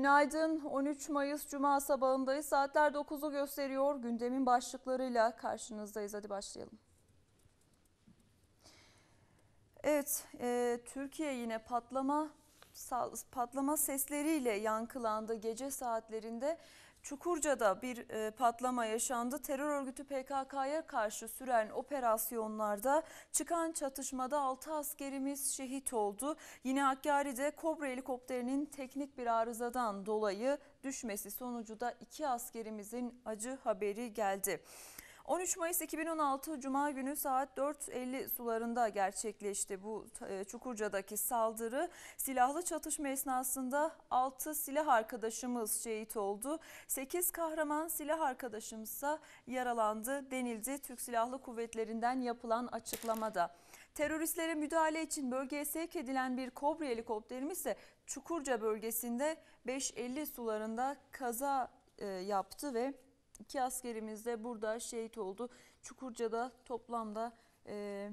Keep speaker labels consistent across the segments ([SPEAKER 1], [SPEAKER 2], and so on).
[SPEAKER 1] Günaydın. 13 Mayıs Cuma sabahındayız. Saatler 9'u gösteriyor. Gündemin başlıklarıyla karşınızdayız. Hadi başlayalım. Evet, e, Türkiye yine patlama patlama sesleriyle yankılandı gece saatlerinde. Çukurca'da bir e, patlama yaşandı. Terör örgütü PKK'ya karşı süren operasyonlarda çıkan çatışmada 6 askerimiz şehit oldu. Yine Hakkari'de Kobra helikopterinin teknik bir arızadan dolayı düşmesi sonucu da 2 askerimizin acı haberi geldi. 13 Mayıs 2016 Cuma günü saat 4.50 sularında gerçekleşti bu e, Çukurca'daki saldırı. Silahlı çatışma esnasında 6 silah arkadaşımız şehit oldu. 8 kahraman silah arkadaşımızsa yaralandı denildi Türk Silahlı Kuvvetleri'nden yapılan açıklamada. Teröristlere müdahale için bölgeye sevk edilen bir Kobra helikopterimiz ise Çukurca bölgesinde 5.50 sularında kaza e, yaptı ve İki askerimiz de burada şehit oldu. Çukurca'da toplamda e,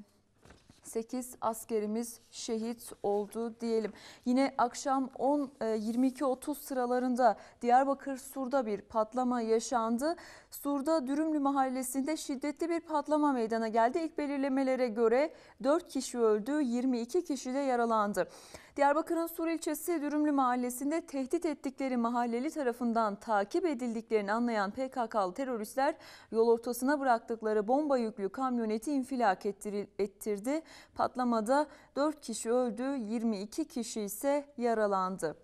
[SPEAKER 1] 8 askerimiz şehit oldu diyelim. Yine akşam 10 22.30 e, sıralarında Diyarbakır Sur'da bir patlama yaşandı. Sur'da Dürümlü mahallesinde şiddetli bir patlama meydana geldi. İlk belirlemelere göre 4 kişi öldü, 22 kişi de yaralandı. Diyarbakır'ın Sur ilçesi Dürümlü mahallesinde tehdit ettikleri mahalleli tarafından takip edildiklerini anlayan PKK'lı teröristler yol ortasına bıraktıkları bomba yüklü kamyoneti infilak ettirdi. Patlamada 4 kişi öldü, 22 kişi ise yaralandı.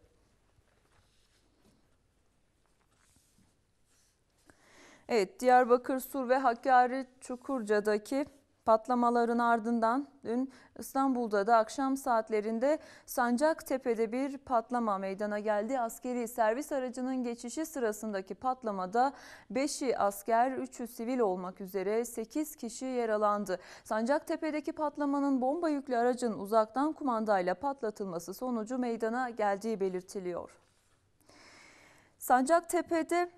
[SPEAKER 1] Evet, Diyarbakır, Sur ve Hakkari Çukurca'daki Patlamaların ardından dün İstanbul'da da akşam saatlerinde Sancaktepe'de bir patlama meydana geldi. Askeri servis aracının geçişi sırasındaki patlamada 5'i asker, 3'ü sivil olmak üzere 8 kişi yaralandı. Sancaktepe'deki patlamanın bomba yüklü aracın uzaktan kumandayla patlatılması sonucu meydana geldiği belirtiliyor. Sancaktepe'de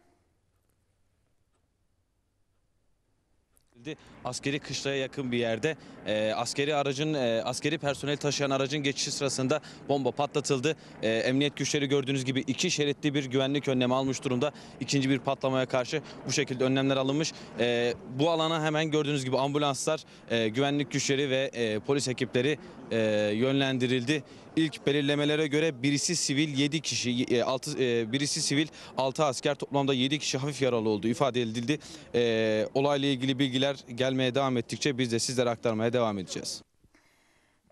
[SPEAKER 2] edildi. Askeri kışlaya yakın bir yerde e, askeri aracın e, askeri personel taşıyan aracın geçişi sırasında bomba patlatıldı. E, emniyet güçleri gördüğünüz gibi iki şeritli bir güvenlik önlemi almış durumda. İkinci bir patlamaya karşı bu şekilde önlemler alınmış. E, bu alana hemen gördüğünüz gibi ambulanslar, e, güvenlik güçleri ve e, polis ekipleri e, yönlendirildi. İlk belirlemelere göre birisi sivil 7 kişi, 6 e, e, birisi sivil 6 asker toplamda 7 kişi hafif yaralı olduğu ifade edildi. E, olayla ilgili bilgiler gelmeye devam ettikçe biz de sizlere aktarmaya devam edeceğiz.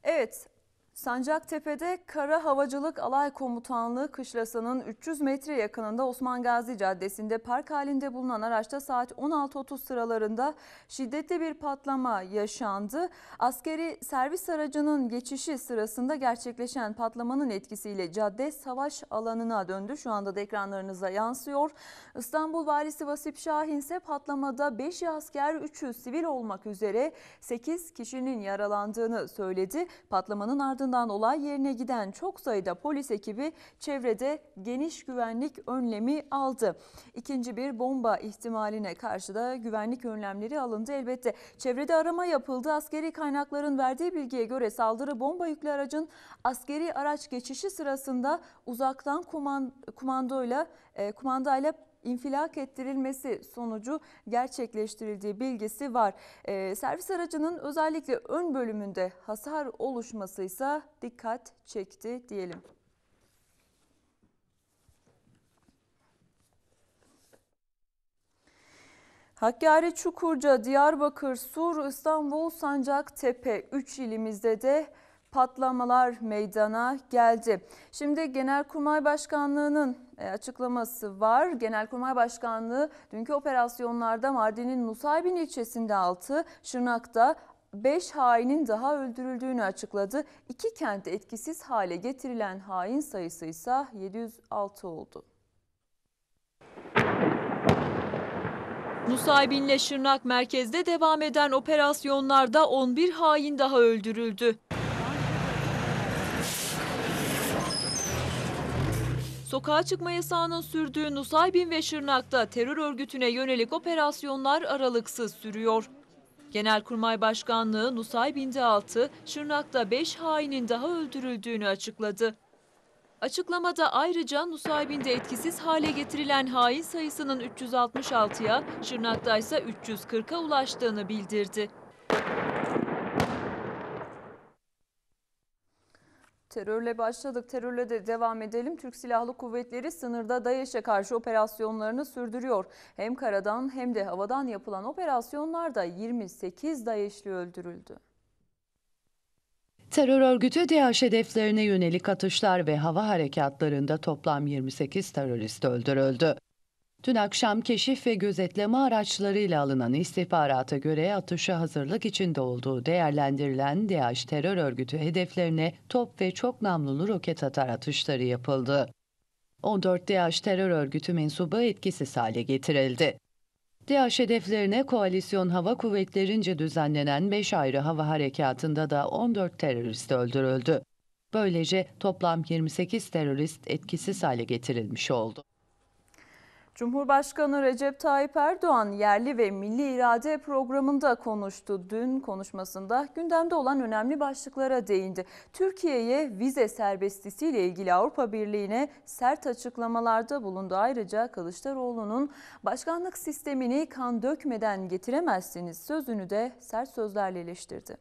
[SPEAKER 1] Evet Sancaktepe'de Kara Havacılık Alay Komutanlığı kışlasının 300 metre yakınında Osman Gazi Caddesi'nde park halinde bulunan araçta saat 16.30 sıralarında şiddetli bir patlama yaşandı. Askeri servis aracının geçişi sırasında gerçekleşen patlamanın etkisiyle cadde savaş alanına döndü. Şu anda da ekranlarınıza yansıyor. İstanbul Valisi Vasip Şahin ise patlamada 5 asker 3'ü sivil olmak üzere 8 kişinin yaralandığını söyledi. Patlamanın ardından ardından olay yerine giden çok sayıda polis ekibi çevrede geniş güvenlik önlemi aldı. İkinci bir bomba ihtimaline karşı da güvenlik önlemleri alındı elbette. Çevrede arama yapıldı. Askeri kaynakların verdiği bilgiye göre saldırı bomba yüklü aracın askeri araç geçişi sırasında uzaktan kumandoyla e, kumandayla infilak ettirilmesi sonucu gerçekleştirildiği bilgisi var. E, servis aracının özellikle ön bölümünde hasar oluşması ise dikkat çekti diyelim. Hakkari, Çukurca, Diyarbakır, Sur, İstanbul, Sancaktepe 3 ilimizde de patlamalar meydana geldi. Şimdi Genelkurmay Başkanlığı'nın açıklaması var. Genelkurmay Başkanlığı dünkü operasyonlarda Mardin'in Nusaybin ilçesinde 6, Şırnak'ta 5 hainin daha öldürüldüğünü açıkladı. İki kentte etkisiz hale getirilen hain sayısı ise 706 oldu.
[SPEAKER 3] Nusaybin'le Şırnak merkezde devam eden operasyonlarda 11 hain daha öldürüldü. Sokağa çıkma yasağının sürdüğü Nusaybin ve Şırnak'ta terör örgütüne yönelik operasyonlar aralıksız sürüyor. Genelkurmay Başkanlığı Nusaybin'de 6, Şırnak'ta 5 hainin daha öldürüldüğünü açıkladı. Açıklamada ayrıca Nusaybin'de etkisiz hale getirilen hain sayısının 366'ya, Şırnak'ta ise 340'a ulaştığını bildirdi.
[SPEAKER 1] Terörle başladık, terörle de devam edelim. Türk Silahlı Kuvvetleri sınırda DAEŞ'e karşı operasyonlarını sürdürüyor. Hem karadan hem de havadan yapılan operasyonlarda 28 DAEŞ'li öldürüldü.
[SPEAKER 4] Terör örgütü DAEŞ hedeflerine yönelik atışlar ve hava harekatlarında toplam 28 terörist öldürüldü. Dün akşam keşif ve gözetleme araçlarıyla alınan istihbarata göre atışa hazırlık içinde olduğu değerlendirilen DAEŞ terör örgütü hedeflerine top ve çok namlulu roket atar atışları yapıldı. 14 DAEŞ terör örgütü mensubu etkisiz hale getirildi. DAEŞ hedeflerine koalisyon hava kuvvetlerince düzenlenen 5 ayrı hava harekatında da 14 terörist öldürüldü. Böylece toplam 28 terörist etkisiz hale getirilmiş oldu.
[SPEAKER 1] Cumhurbaşkanı Recep Tayyip Erdoğan yerli ve milli irade programında konuştu. Dün konuşmasında gündemde olan önemli başlıklara değindi. Türkiye'ye vize serbestisiyle ilgili Avrupa Birliği'ne sert açıklamalarda bulundu. Ayrıca Kılıçdaroğlu'nun başkanlık sistemini kan dökmeden getiremezsiniz sözünü de sert sözlerle eleştirdi.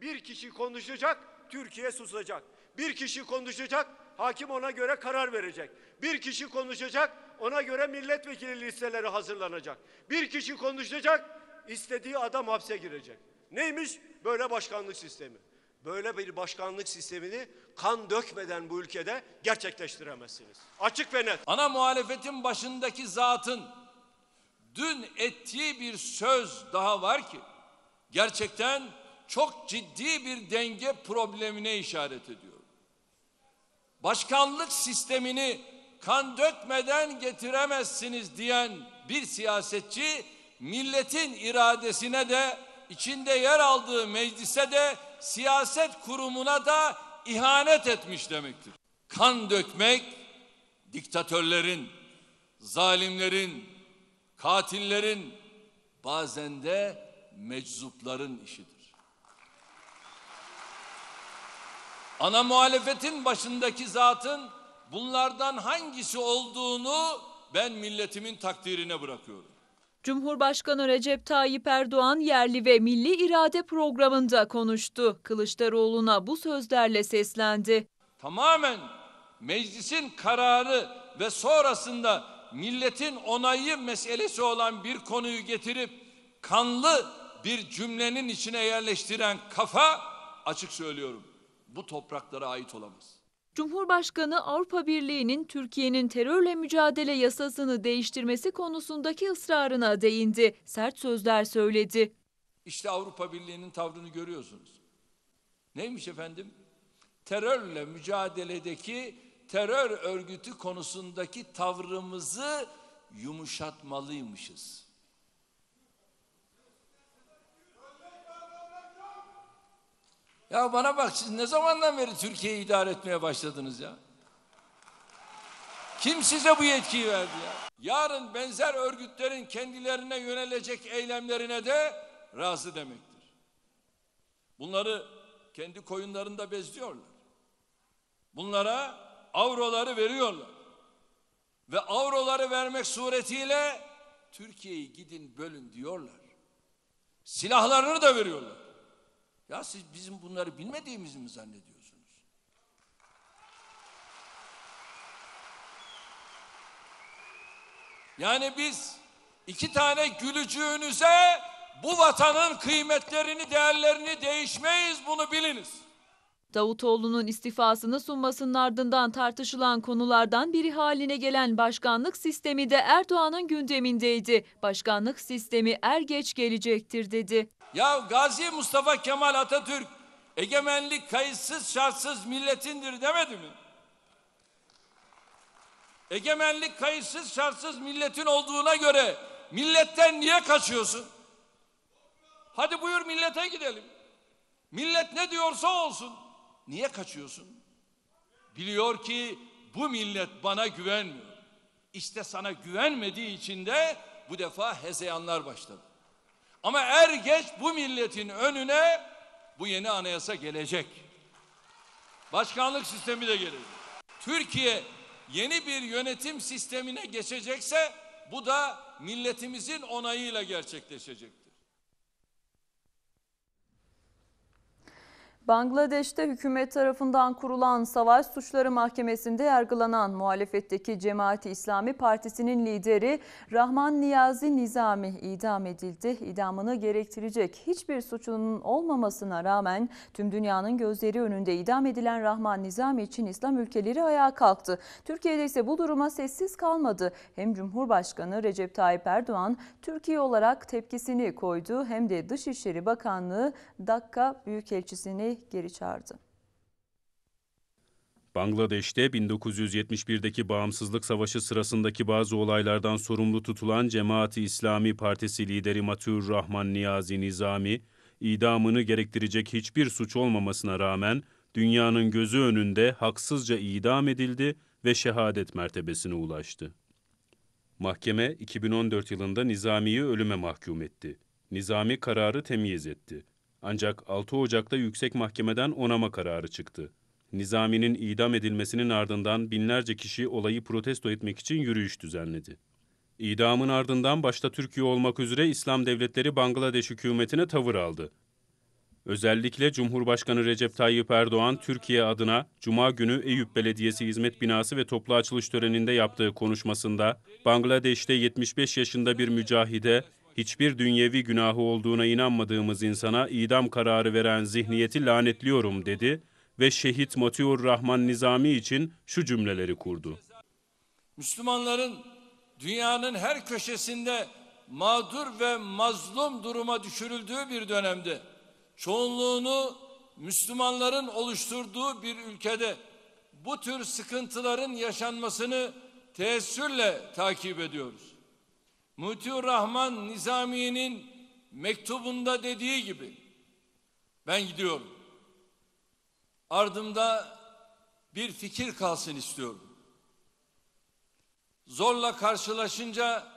[SPEAKER 5] Bir kişi konuşacak, Türkiye susacak. Bir kişi konuşacak, hakim ona göre karar verecek. Bir kişi konuşacak, ona göre milletvekili listeleri hazırlanacak. Bir kişi konuşacak, istediği adam hapse girecek. Neymiş? Böyle başkanlık sistemi. Böyle bir başkanlık sistemini kan dökmeden bu ülkede gerçekleştiremezsiniz. Açık ve net.
[SPEAKER 6] ana muhalefetin başındaki zatın dün ettiği bir söz daha var ki gerçekten çok ciddi bir denge problemine işaret ediyor. Başkanlık sistemini kan dökmeden getiremezsiniz diyen bir siyasetçi milletin iradesine de içinde yer aldığı meclise de siyaset kurumuna da ihanet etmiş demektir. Kan dökmek diktatörlerin, zalimlerin, katillerin, bazen de meczupların işidir. Ana muhalefetin başındaki zatın bunlardan hangisi olduğunu ben milletimin takdirine bırakıyorum.
[SPEAKER 3] Cumhurbaşkanı Recep Tayyip Erdoğan yerli ve milli irade programında konuştu. Kılıçdaroğlu'na bu sözlerle seslendi.
[SPEAKER 6] Tamamen meclisin kararı ve sonrasında milletin onayı meselesi olan bir konuyu getirip kanlı bir cümlenin içine yerleştiren kafa açık söylüyorum bu topraklara ait olamaz.
[SPEAKER 3] Cumhurbaşkanı Avrupa Birliği'nin Türkiye'nin terörle mücadele yasasını değiştirmesi konusundaki ısrarına değindi. Sert sözler söyledi.
[SPEAKER 6] İşte Avrupa Birliği'nin tavrını görüyorsunuz. Neymiş efendim? Terörle mücadeledeki terör örgütü konusundaki tavrımızı yumuşatmalıymışız. Ya bana bak siz ne zamandan beri Türkiye'yi idare etmeye başladınız ya? Kim size bu yetkiyi verdi ya? Yarın benzer örgütlerin kendilerine yönelecek eylemlerine de razı demektir. Bunları kendi koyunlarında bezliyorlar. Bunlara avroları veriyorlar. Ve avroları vermek suretiyle Türkiye'yi gidin bölün diyorlar. Silahlarını da veriyorlar. Ya siz bizim bunları bilmediğimizi mi zannediyorsunuz? Yani biz iki tane gülücüğünüze bu vatanın kıymetlerini, değerlerini değişmeyiz bunu biliniz.
[SPEAKER 3] Davutoğlu'nun istifasını sunmasının ardından tartışılan konulardan biri haline gelen başkanlık sistemi de Erdoğan'ın gündemindeydi. Başkanlık sistemi er geç gelecektir dedi.
[SPEAKER 6] Ya Gazi Mustafa Kemal Atatürk egemenlik kayıtsız şartsız milletindir demedi mi? Egemenlik kayıtsız şartsız milletin olduğuna göre milletten niye kaçıyorsun? Hadi buyur millete gidelim. Millet ne diyorsa olsun. Niye kaçıyorsun? Biliyor ki bu millet bana güvenmiyor. İşte sana güvenmediği için de bu defa hezeyanlar başladı. Ama er geç bu milletin önüne bu yeni anayasa gelecek. Başkanlık sistemi de gelecek. Türkiye yeni bir yönetim sistemine geçecekse bu da milletimizin onayıyla gerçekleşecektir.
[SPEAKER 1] Bangladeş'te hükümet tarafından kurulan Savaş Suçları Mahkemesi'nde yargılanan muhalefetteki Cemaati İslami Partisi'nin lideri Rahman Niyazi Nizami idam edildi. İdamını gerektirecek hiçbir suçunun olmamasına rağmen tüm dünyanın gözleri önünde idam edilen Rahman Nizami için İslam ülkeleri ayağa kalktı. Türkiye'de ise bu duruma sessiz kalmadı. Hem Cumhurbaşkanı Recep Tayyip Erdoğan Türkiye olarak tepkisini koydu hem de Dışişleri Bakanlığı Dakka Büyükelçisini geri çağırdı.
[SPEAKER 7] Bangladeş'te 1971'deki bağımsızlık savaşı sırasındaki bazı olaylardan sorumlu tutulan Cemaati İslami Partisi lideri Matiur Rahman Niyazi Nizami, idamını gerektirecek hiçbir suç olmamasına rağmen dünyanın gözü önünde haksızca idam edildi ve şehadet mertebesine ulaştı. Mahkeme 2014 yılında Nizami'yi ölüme mahkum etti. Nizami kararı temyiz etti. Ancak 6 Ocak'ta Yüksek Mahkemeden onama kararı çıktı. Nizami'nin idam edilmesinin ardından binlerce kişi olayı protesto etmek için yürüyüş düzenledi. İdamın ardından başta Türkiye olmak üzere İslam devletleri Bangladeş hükümetine tavır aldı. Özellikle Cumhurbaşkanı Recep Tayyip Erdoğan Türkiye adına Cuma günü Eyüp Belediyesi Hizmet Binası ve toplu açılış töreninde yaptığı konuşmasında Bangladeş'te 75 yaşında bir mücahide hiçbir dünyevi günahı olduğuna inanmadığımız insana idam kararı veren zihniyeti lanetliyorum dedi ve şehit Matiur Rahman Nizami için şu cümleleri kurdu.
[SPEAKER 6] Müslümanların dünyanın her köşesinde mağdur ve mazlum duruma düşürüldüğü bir dönemde çoğunluğunu Müslümanların oluşturduğu bir ülkede bu tür sıkıntıların yaşanmasını teessürle takip ediyoruz. Mutiur Rahman Nizami'nin mektubunda dediği gibi ben gidiyorum. Ardımda bir fikir kalsın istiyorum. Zorla karşılaşınca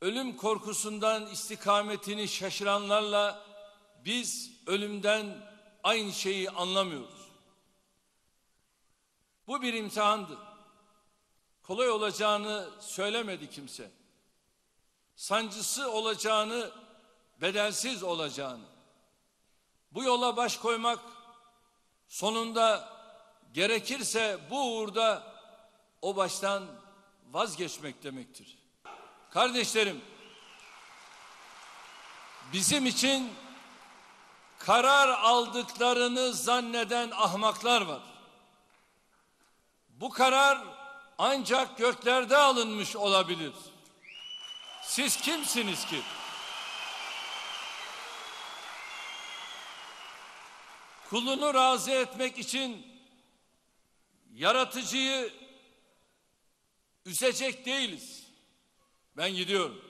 [SPEAKER 6] ölüm korkusundan istikametini şaşıranlarla biz ölümden aynı şeyi anlamıyoruz. Bu bir imtihandı. Kolay olacağını söylemedi kimse. Sancısı olacağını, bedelsiz olacağını. Bu yola baş koymak sonunda gerekirse bu uğurda o baştan vazgeçmek demektir. Kardeşlerim, bizim için karar aldıklarını zanneden ahmaklar var. Bu karar ancak göklerde alınmış olabilir. Siz kimsiniz ki? Kulunu razı etmek için yaratıcıyı üzecek değiliz. Ben gidiyorum.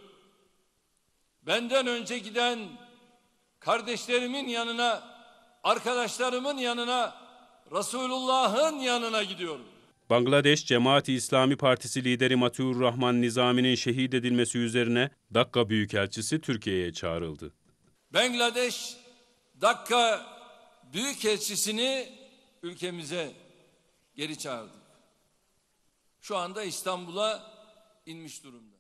[SPEAKER 6] Benden önce giden kardeşlerimin yanına, arkadaşlarımın yanına, Resulullah'ın yanına gidiyorum.
[SPEAKER 7] Bangladeş Cemaati İslami Partisi lideri Matiur Rahman Nizami'nin şehit edilmesi üzerine Dakka Büyükelçisi Türkiye'ye çağrıldı.
[SPEAKER 6] Bangladeş Dakka Büyükelçisini ülkemize geri çağırdık. Şu anda İstanbul'a inmiş durumda.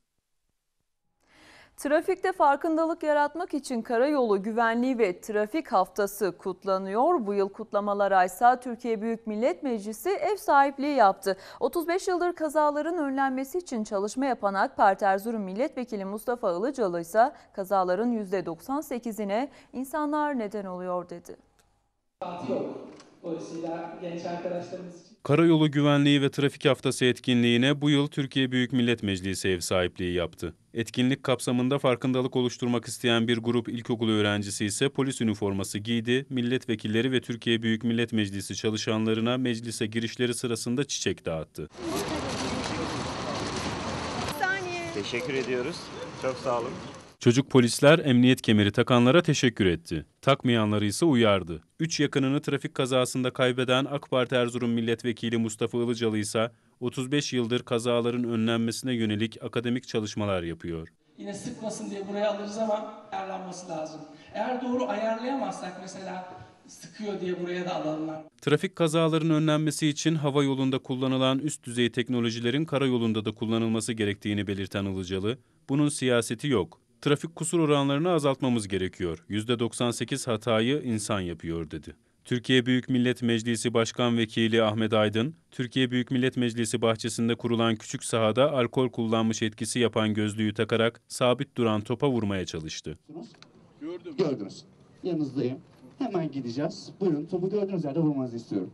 [SPEAKER 1] Trafikte farkındalık yaratmak için Karayolu Güvenliği ve Trafik Haftası kutlanıyor. Bu yıl kutlamalara ise Türkiye Büyük Millet Meclisi ev sahipliği yaptı. 35 yıldır kazaların önlenmesi için çalışma yapan AK Parti Erzurum Milletvekili Mustafa Ilıcalı ise kazaların %98'ine insanlar neden oluyor dedi.
[SPEAKER 8] yok. Dolayısıyla genç arkadaşlarımız için
[SPEAKER 7] Karayolu Güvenliği ve Trafik Haftası etkinliğine bu yıl Türkiye Büyük Millet Meclisi ev sahipliği yaptı. Etkinlik kapsamında farkındalık oluşturmak isteyen bir grup ilkokul öğrencisi ise polis üniforması giydi, milletvekilleri ve Türkiye Büyük Millet Meclisi çalışanlarına meclise girişleri sırasında çiçek dağıttı.
[SPEAKER 9] Teşekkür ediyoruz. Çok sağ olun.
[SPEAKER 7] Çocuk polisler emniyet kemeri takanlara teşekkür etti. Takmayanları ise uyardı. Üç yakınını trafik kazasında kaybeden AK Parti Erzurum Milletvekili Mustafa Ilıcalı ise 35 yıldır kazaların önlenmesine yönelik akademik çalışmalar yapıyor.
[SPEAKER 8] yine sıkmasın diye buraya alırız ama ayarlanması lazım. Eğer doğru ayarlayamazsak mesela sıkıyor diye buraya da alanlar
[SPEAKER 7] Trafik kazalarının önlenmesi için hava yolunda kullanılan üst düzey teknolojilerin karayolunda da kullanılması gerektiğini belirten Ilıcalı, bunun siyaseti yok. Trafik kusur oranlarını azaltmamız gerekiyor. %98 hatayı insan yapıyor dedi. Türkiye Büyük Millet Meclisi Başkan Vekili Ahmet Aydın, Türkiye Büyük Millet Meclisi bahçesinde kurulan küçük sahada alkol kullanmış etkisi yapan gözlüğü takarak sabit duran topa vurmaya çalıştı.
[SPEAKER 10] Gördünüz. Yanınızdayım. Hemen gideceğiz. Buyurun topu gördüğünüz yerde vurmanızı istiyorum.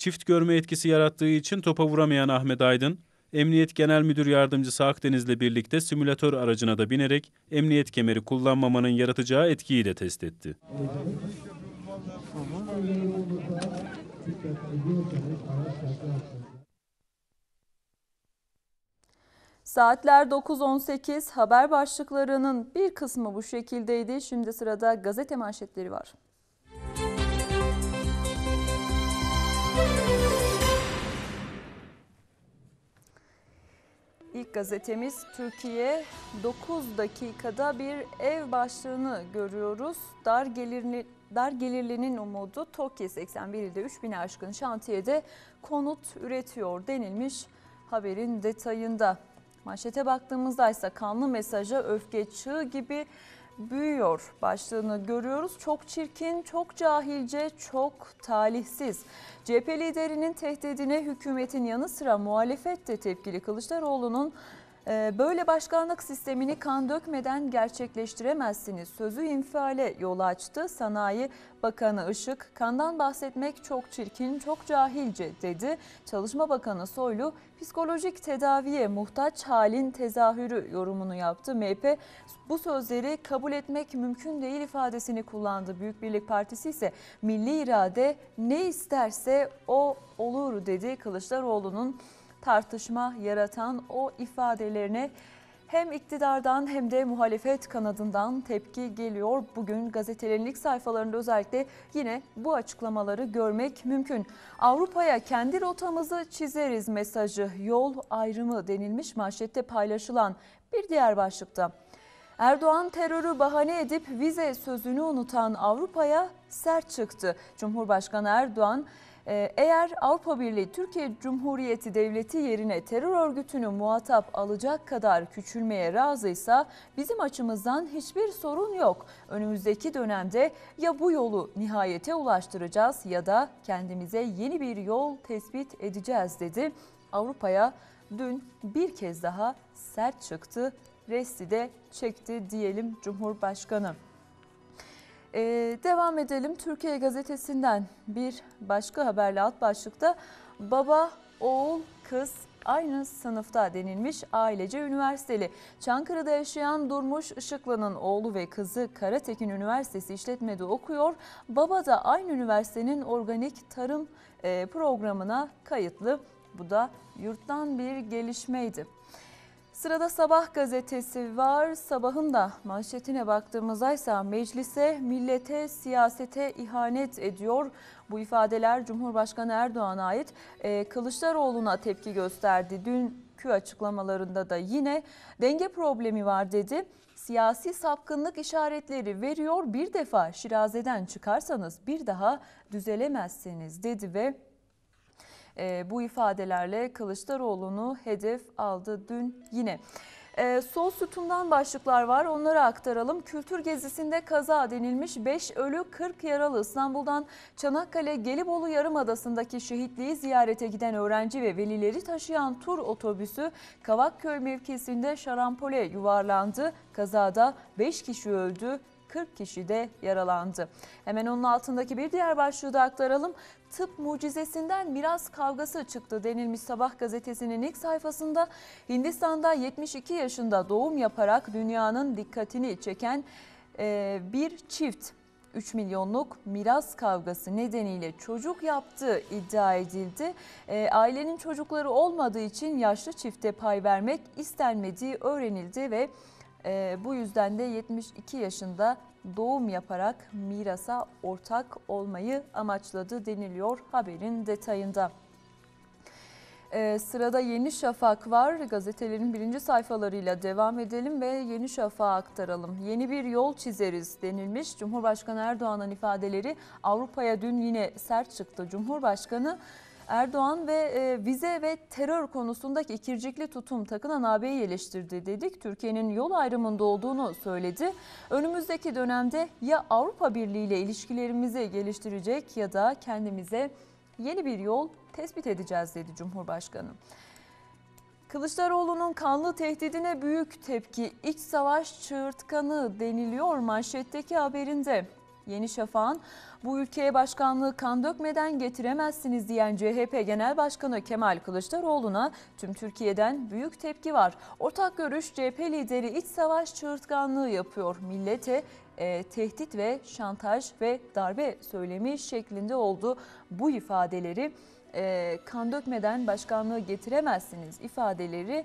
[SPEAKER 7] Çift görme etkisi yarattığı için topa vuramayan Ahmet Aydın, Emniyet Genel Müdür Yardımcısı Akdeniz'le birlikte simülatör aracına da binerek emniyet kemeri kullanmamanın yaratacağı etkiyi de test etti.
[SPEAKER 1] Saatler 9.18 haber başlıklarının bir kısmı bu şekildeydi. Şimdi sırada gazete manşetleri var. İlk gazetemiz Türkiye 9 dakikada bir ev başlığını görüyoruz. Dar gelirli dar gelirlinin umudu TOKİ 81 ilde 3000'e aşkın şantiyede konut üretiyor denilmiş haberin detayında. Manşete baktığımızda ise kanlı mesaja öfke çığı gibi büyüyor başlığını görüyoruz. Çok çirkin, çok cahilce, çok talihsiz. CHP liderinin tehdidine hükümetin yanı sıra muhalefet de tepkili Kılıçdaroğlu'nun böyle başkanlık sistemini kan dökmeden gerçekleştiremezsiniz. Sözü infiale yol açtı. Sanayi Bakanı Işık, kandan bahsetmek çok çirkin, çok cahilce dedi. Çalışma Bakanı Soylu, psikolojik tedaviye muhtaç halin tezahürü yorumunu yaptı. MHP bu sözleri kabul etmek mümkün değil ifadesini kullandı. Büyük Birlik Partisi ise milli irade ne isterse o olur dedi. Kılıçdaroğlu'nun tartışma yaratan o ifadelerine hem iktidardan hem de muhalefet kanadından tepki geliyor. Bugün gazetelerin ilk sayfalarında özellikle yine bu açıklamaları görmek mümkün. Avrupa'ya kendi rotamızı çizeriz mesajı yol ayrımı denilmiş manşette paylaşılan bir diğer başlıkta. Erdoğan terörü bahane edip vize sözünü unutan Avrupa'ya sert çıktı. Cumhurbaşkanı Erdoğan eğer Avrupa Birliği Türkiye Cumhuriyeti Devleti yerine terör örgütünü muhatap alacak kadar küçülmeye razıysa bizim açımızdan hiçbir sorun yok. Önümüzdeki dönemde ya bu yolu nihayete ulaştıracağız ya da kendimize yeni bir yol tespit edeceğiz dedi. Avrupa'ya dün bir kez daha sert çıktı. Resti de çekti diyelim Cumhurbaşkanı. Ee, devam edelim Türkiye Gazetesi'nden bir başka haberle alt başlıkta baba, oğul, kız aynı sınıfta denilmiş ailece üniversiteli. Çankırı'da yaşayan Durmuş Işıklı'nın oğlu ve kızı Karatekin Üniversitesi işletmede okuyor. Baba da aynı üniversitenin organik tarım e, programına kayıtlı. Bu da yurttan bir gelişmeydi. Sırada Sabah gazetesi var. Sabahın da manşetine baktığımızda ise meclise, millete, siyasete ihanet ediyor. Bu ifadeler Cumhurbaşkanı Erdoğan'a ait. Ee, Kılıçdaroğlu'na tepki gösterdi. Dünkü açıklamalarında da yine denge problemi var dedi. Siyasi sapkınlık işaretleri veriyor. Bir defa şirazeden çıkarsanız bir daha düzelemezsiniz dedi ve e, bu ifadelerle Kılıçdaroğlu'nu hedef aldı dün yine. E, sol sütundan başlıklar var onları aktaralım. Kültür gezisinde kaza denilmiş 5 ölü 40 yaralı İstanbul'dan Çanakkale Gelibolu Yarımadası'ndaki şehitliği ziyarete giden öğrenci ve velileri taşıyan tur otobüsü Kavakköy mevkisinde şarampole yuvarlandı. Kazada 5 kişi öldü 40 kişi de yaralandı. Hemen onun altındaki bir diğer başlığı da aktaralım. Tıp mucizesinden miras kavgası çıktı denilmiş Sabah gazetesinin ilk sayfasında. Hindistan'da 72 yaşında doğum yaparak dünyanın dikkatini çeken e, bir çift 3 milyonluk miras kavgası nedeniyle çocuk yaptığı iddia edildi. E, ailenin çocukları olmadığı için yaşlı çifte pay vermek istenmediği öğrenildi ve e, bu yüzden de 72 yaşında doğum yaparak mirasa ortak olmayı amaçladı deniliyor haberin detayında. Ee, sırada Yeni Şafak var. Gazetelerin birinci sayfalarıyla devam edelim ve Yeni Şafak'a aktaralım. Yeni bir yol çizeriz denilmiş. Cumhurbaşkanı Erdoğan'ın ifadeleri Avrupa'ya dün yine sert çıktı. Cumhurbaşkanı Erdoğan ve e, vize ve terör konusundaki ikircikli tutum takınan AB'yi eleştirdi dedik. Türkiye'nin yol ayrımında olduğunu söyledi. Önümüzdeki dönemde ya Avrupa Birliği ile ilişkilerimizi geliştirecek ya da kendimize yeni bir yol tespit edeceğiz dedi Cumhurbaşkanı. Kılıçdaroğlu'nun kanlı tehdidine büyük tepki. İç savaş çığırtkanı deniliyor manşetteki haberinde. Yeni Şafak'ın bu ülkeye başkanlığı kan dökmeden getiremezsiniz diyen CHP Genel Başkanı Kemal Kılıçdaroğlu'na tüm Türkiye'den büyük tepki var. Ortak görüş CHP lideri iç savaş çığırtkanlığı yapıyor. Millete e, tehdit ve şantaj ve darbe söylemi şeklinde oldu bu ifadeleri. E, kan dökmeden başkanlığı getiremezsiniz ifadeleri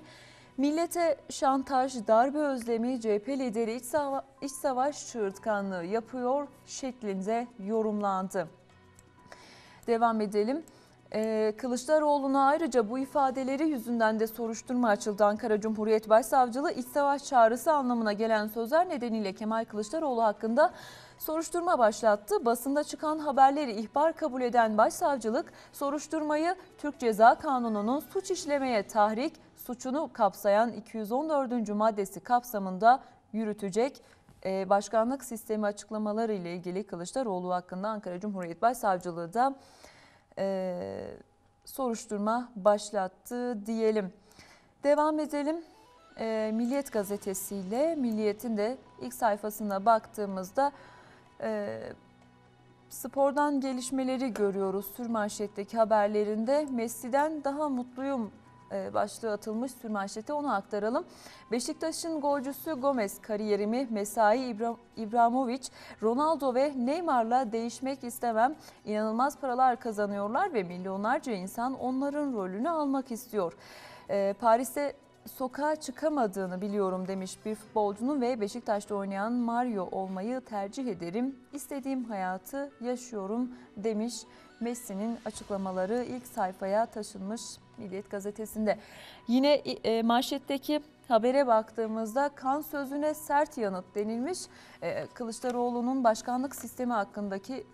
[SPEAKER 1] Millete şantaj, darbe özlemi CHP lideri iç, sava- iç savaş çığırtkanlığı yapıyor şeklinde yorumlandı. Devam edelim. Ee, Kılıçdaroğlu'na ayrıca bu ifadeleri yüzünden de soruşturma açıldı. Ankara Cumhuriyet Başsavcılığı iç savaş çağrısı anlamına gelen sözler nedeniyle Kemal Kılıçdaroğlu hakkında soruşturma başlattı. Basında çıkan haberleri ihbar kabul eden başsavcılık soruşturmayı Türk Ceza Kanunu'nun suç işlemeye tahrik suçunu kapsayan 214. maddesi kapsamında yürütecek. Ee, başkanlık sistemi açıklamaları ile ilgili Kılıçdaroğlu hakkında Ankara Cumhuriyet Başsavcılığı da e, soruşturma başlattı diyelim. Devam edelim. E, Milliyet gazetesiyle Milliyet'in de ilk sayfasına baktığımızda e, spordan gelişmeleri görüyoruz. Sürmanşetteki haberlerinde Messi'den daha mutluyum e, başlığı atılmış sürmanşete onu aktaralım. Beşiktaş'ın golcüsü Gomez kariyerimi Mesai İbra- Ronaldo ve Neymar'la değişmek istemem. İnanılmaz paralar kazanıyorlar ve milyonlarca insan onların rolünü almak istiyor. E, Paris'te sokağa çıkamadığını biliyorum demiş bir futbolcunun ve Beşiktaş'ta oynayan Mario olmayı tercih ederim. İstediğim hayatı yaşıyorum demiş. Messi'nin açıklamaları ilk sayfaya taşınmış Milliyet gazetesinde. Yine e, manşetteki habere baktığımızda kan sözüne sert yanıt denilmiş. E, Kılıçdaroğlu'nun başkanlık sistemi hakkındaki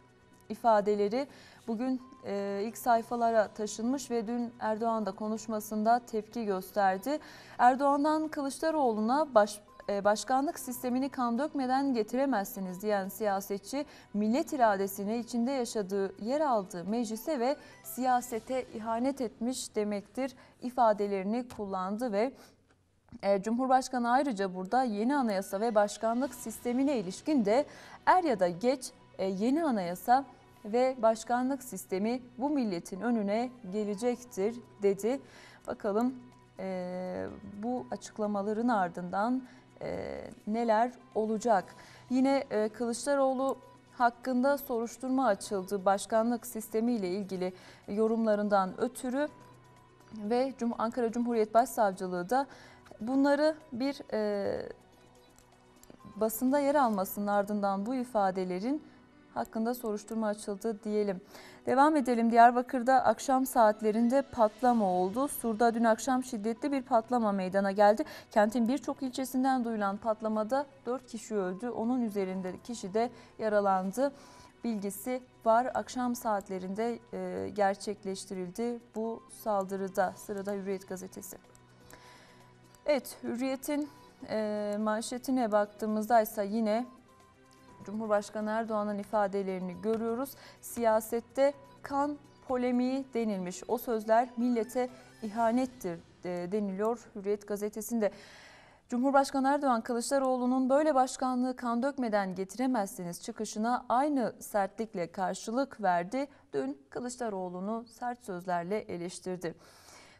[SPEAKER 1] ifadeleri bugün e, ilk sayfalara taşınmış ve dün Erdoğan da konuşmasında tepki gösterdi. Erdoğan'dan Kılıçdaroğlu'na baş, başkanlık sistemini kan dökmeden getiremezsiniz diyen siyasetçi millet iradesini içinde yaşadığı yer aldığı meclise ve siyasete ihanet etmiş demektir ifadelerini kullandı ve e, Cumhurbaşkanı ayrıca burada yeni anayasa ve başkanlık sistemine ilişkin de er ya da geç e, yeni anayasa ve başkanlık sistemi bu milletin önüne gelecektir dedi. Bakalım e, bu açıklamaların ardından e, neler olacak? Yine e, Kılıçdaroğlu hakkında soruşturma açıldı başkanlık sistemi ile ilgili yorumlarından ötürü ve Cum- Ankara Cumhuriyet Başsavcılığı da bunları bir e, basında yer almasının ardından bu ifadelerin hakkında soruşturma açıldı diyelim. Devam edelim. Diyarbakır'da akşam saatlerinde patlama oldu. Sur'da dün akşam şiddetli bir patlama meydana geldi. Kentin birçok ilçesinden duyulan patlamada 4 kişi öldü. Onun üzerinde kişi de yaralandı. Bilgisi var. Akşam saatlerinde e, gerçekleştirildi bu saldırıda. Sırada Hürriyet gazetesi. Evet, Hürriyet'in e, manşetine baktığımızda ise yine Cumhurbaşkanı Erdoğan'ın ifadelerini görüyoruz. Siyasette kan polemiği denilmiş. O sözler millete ihanettir e, deniliyor Hürriyet gazetesinde. Cumhurbaşkanı Erdoğan Kılıçdaroğlu'nun böyle başkanlığı kan dökmeden getiremezsiniz çıkışına aynı sertlikle karşılık verdi. Dün Kılıçdaroğlu'nu sert sözlerle eleştirdi.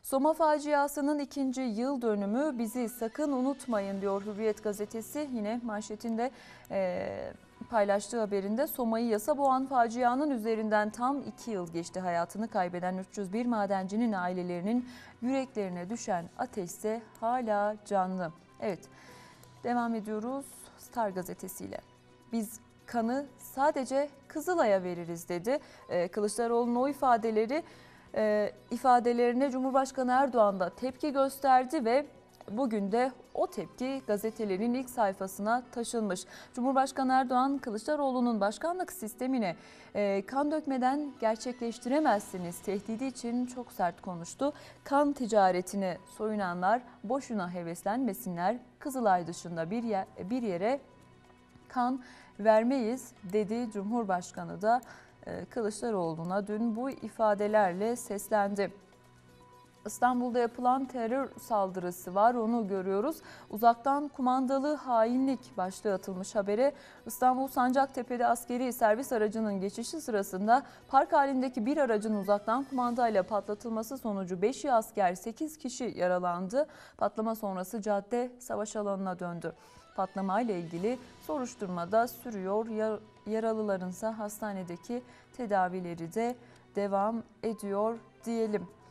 [SPEAKER 1] Soma faciasının ikinci yıl dönümü bizi sakın unutmayın diyor Hürriyet gazetesi. Yine manşetinde e, paylaştığı haberinde Soma'yı yasa boğan facianın üzerinden tam iki yıl geçti. Hayatını kaybeden 301 madencinin ailelerinin yüreklerine düşen ateşse hala canlı. Evet devam ediyoruz Star gazetesiyle. Biz kanı sadece Kızılay'a veririz dedi. Ee, Kılıçdaroğlu'nun o ifadeleri e, ifadelerine Cumhurbaşkanı Erdoğan da tepki gösterdi ve bugün de o tepki gazetelerin ilk sayfasına taşınmış. Cumhurbaşkanı Erdoğan Kılıçdaroğlu'nun başkanlık sistemine e, kan dökmeden gerçekleştiremezsiniz tehdidi için çok sert konuştu. Kan ticaretine soyunanlar boşuna heveslenmesinler. Kızılay dışında bir, yer, bir yere kan vermeyiz dedi Cumhurbaşkanı da e, Kılıçdaroğlu'na dün bu ifadelerle seslendi. İstanbul'da yapılan terör saldırısı var onu görüyoruz. Uzaktan kumandalı hainlik başlığı atılmış habere. İstanbul Sancaktepe'de askeri servis aracının geçişi sırasında park halindeki bir aracın uzaktan kumandayla patlatılması sonucu 5 asker 8 kişi yaralandı. Patlama sonrası cadde savaş alanına döndü. Patlamayla ilgili soruşturmada sürüyor. Yaralıların ise hastanedeki tedavileri de devam ediyor diyelim.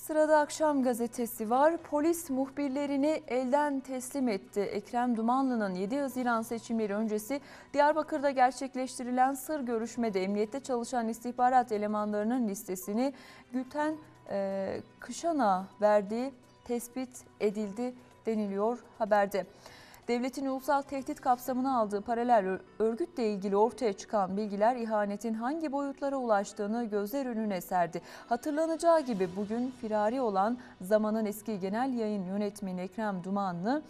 [SPEAKER 1] Sırada akşam gazetesi var. Polis muhbirlerini elden teslim etti. Ekrem Dumanlı'nın 7 Haziran seçimleri öncesi Diyarbakır'da gerçekleştirilen sır görüşmede emniyette çalışan istihbarat elemanlarının listesini Gülten e, Kışan'a verdiği tespit edildi deniliyor haberde. Devletin ulusal tehdit kapsamına aldığı paralel örgütle ilgili ortaya çıkan bilgiler ihanetin hangi boyutlara ulaştığını gözler önüne serdi. Hatırlanacağı gibi bugün firari olan zamanın eski genel yayın yönetmeni Ekrem Dumanlı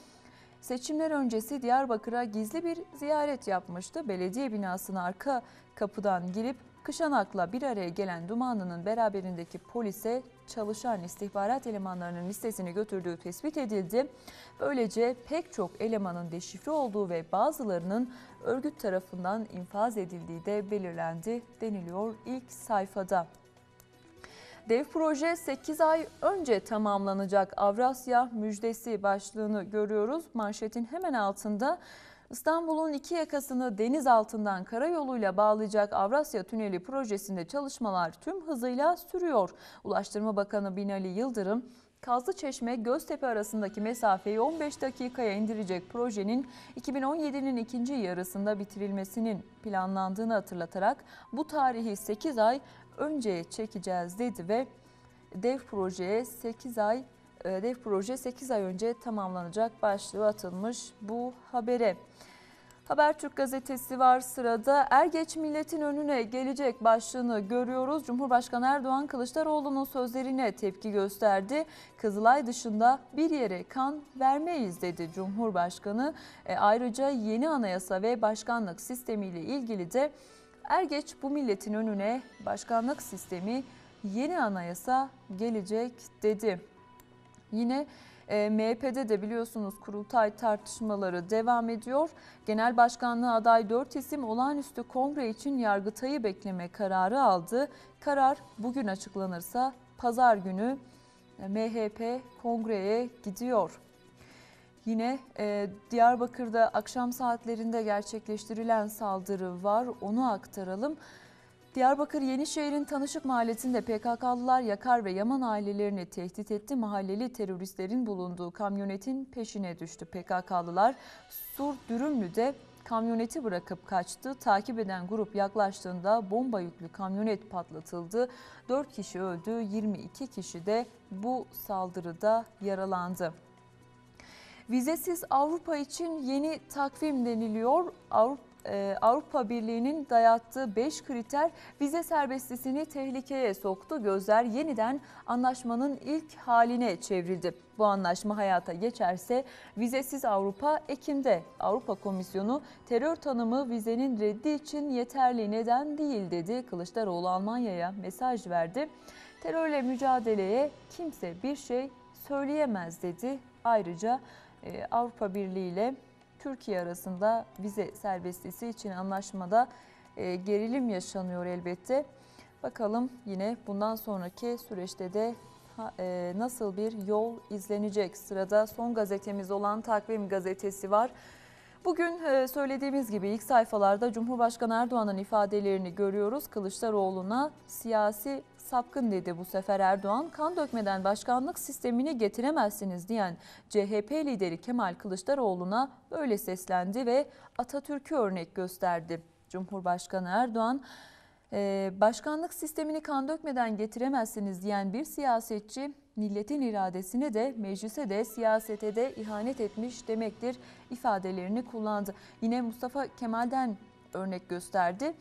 [SPEAKER 1] seçimler öncesi Diyarbakır'a gizli bir ziyaret yapmıştı. Belediye binasına arka kapıdan girip Kışanak'la bir araya gelen Dumanlı'nın beraberindeki polise çalışan istihbarat elemanlarının listesini götürdüğü tespit edildi. Böylece pek çok elemanın deşifre olduğu ve bazılarının örgüt tarafından infaz edildiği de belirlendi deniliyor ilk sayfada. Dev proje 8 ay önce tamamlanacak Avrasya müjdesi başlığını görüyoruz. Manşetin hemen altında İstanbul'un iki yakasını deniz altından karayoluyla bağlayacak Avrasya Tüneli projesinde çalışmalar tüm hızıyla sürüyor. Ulaştırma Bakanı Binali Yıldırım, Kazlıçeşme Göztepe arasındaki mesafeyi 15 dakikaya indirecek projenin 2017'nin ikinci yarısında bitirilmesinin planlandığını hatırlatarak bu tarihi 8 ay önceye çekeceğiz dedi ve dev projeye 8 ay dev proje 8 ay önce tamamlanacak başlığı atılmış bu habere. Habertürk gazetesi var sırada. Er geç milletin önüne gelecek başlığını görüyoruz. Cumhurbaşkanı Erdoğan Kılıçdaroğlu'nun sözlerine tepki gösterdi. Kızılay dışında bir yere kan vermeyiz dedi Cumhurbaşkanı. E, ayrıca yeni anayasa ve başkanlık sistemiyle ilgili de er geç bu milletin önüne başkanlık sistemi yeni anayasa gelecek dedi. Yine e, MHP'de de biliyorsunuz kurultay tartışmaları devam ediyor. Genel başkanlığı aday 4 isim olağanüstü kongre için Yargıtay'ı bekleme kararı aldı. Karar bugün açıklanırsa pazar günü e, MHP kongreye gidiyor. Yine e, Diyarbakır'da akşam saatlerinde gerçekleştirilen saldırı var onu aktaralım. Diyarbakır Yenişehir'in Tanışık Mahallesi'nde PKK'lılar Yakar ve Yaman ailelerini tehdit etti. Mahalleli teröristlerin bulunduğu kamyonetin peşine düştü. PKK'lılar Sur Dürümlü'de kamyoneti bırakıp kaçtı. Takip eden grup yaklaştığında bomba yüklü kamyonet patlatıldı. 4 kişi öldü, 22 kişi de bu saldırıda yaralandı. Vizesiz Avrupa için yeni takvim deniliyor. Avrupa e, Avrupa Birliği'nin dayattığı 5 kriter vize serbestlisini tehlikeye soktu. Gözler yeniden anlaşmanın ilk haline çevrildi. Bu anlaşma hayata geçerse vizesiz Avrupa Ekim'de Avrupa Komisyonu terör tanımı vizenin reddi için yeterli neden değil dedi. Kılıçdaroğlu Almanya'ya mesaj verdi. Terörle mücadeleye kimse bir şey söyleyemez dedi. Ayrıca e, Avrupa Birliği ile Türkiye arasında vize serbestisi için anlaşmada e, gerilim yaşanıyor elbette. Bakalım yine bundan sonraki süreçte de e, nasıl bir yol izlenecek? Sırada son gazetemiz olan Takvim Gazetesi var. Bugün e, söylediğimiz gibi ilk sayfalarda Cumhurbaşkanı Erdoğan'ın ifadelerini görüyoruz. Kılıçdaroğlu'na siyasi sapkın dedi bu sefer Erdoğan. Kan dökmeden başkanlık sistemini getiremezsiniz diyen CHP lideri Kemal Kılıçdaroğlu'na böyle seslendi ve Atatürk'ü örnek gösterdi. Cumhurbaşkanı Erdoğan Ee, başkanlık sistemini kan dökmeden getiremezsiniz diyen bir siyasetçi milletin iradesine de meclise de siyasete de ihanet etmiş demektir ifadelerini kullandı. Yine Mustafa Kemal'den örnek gösterdi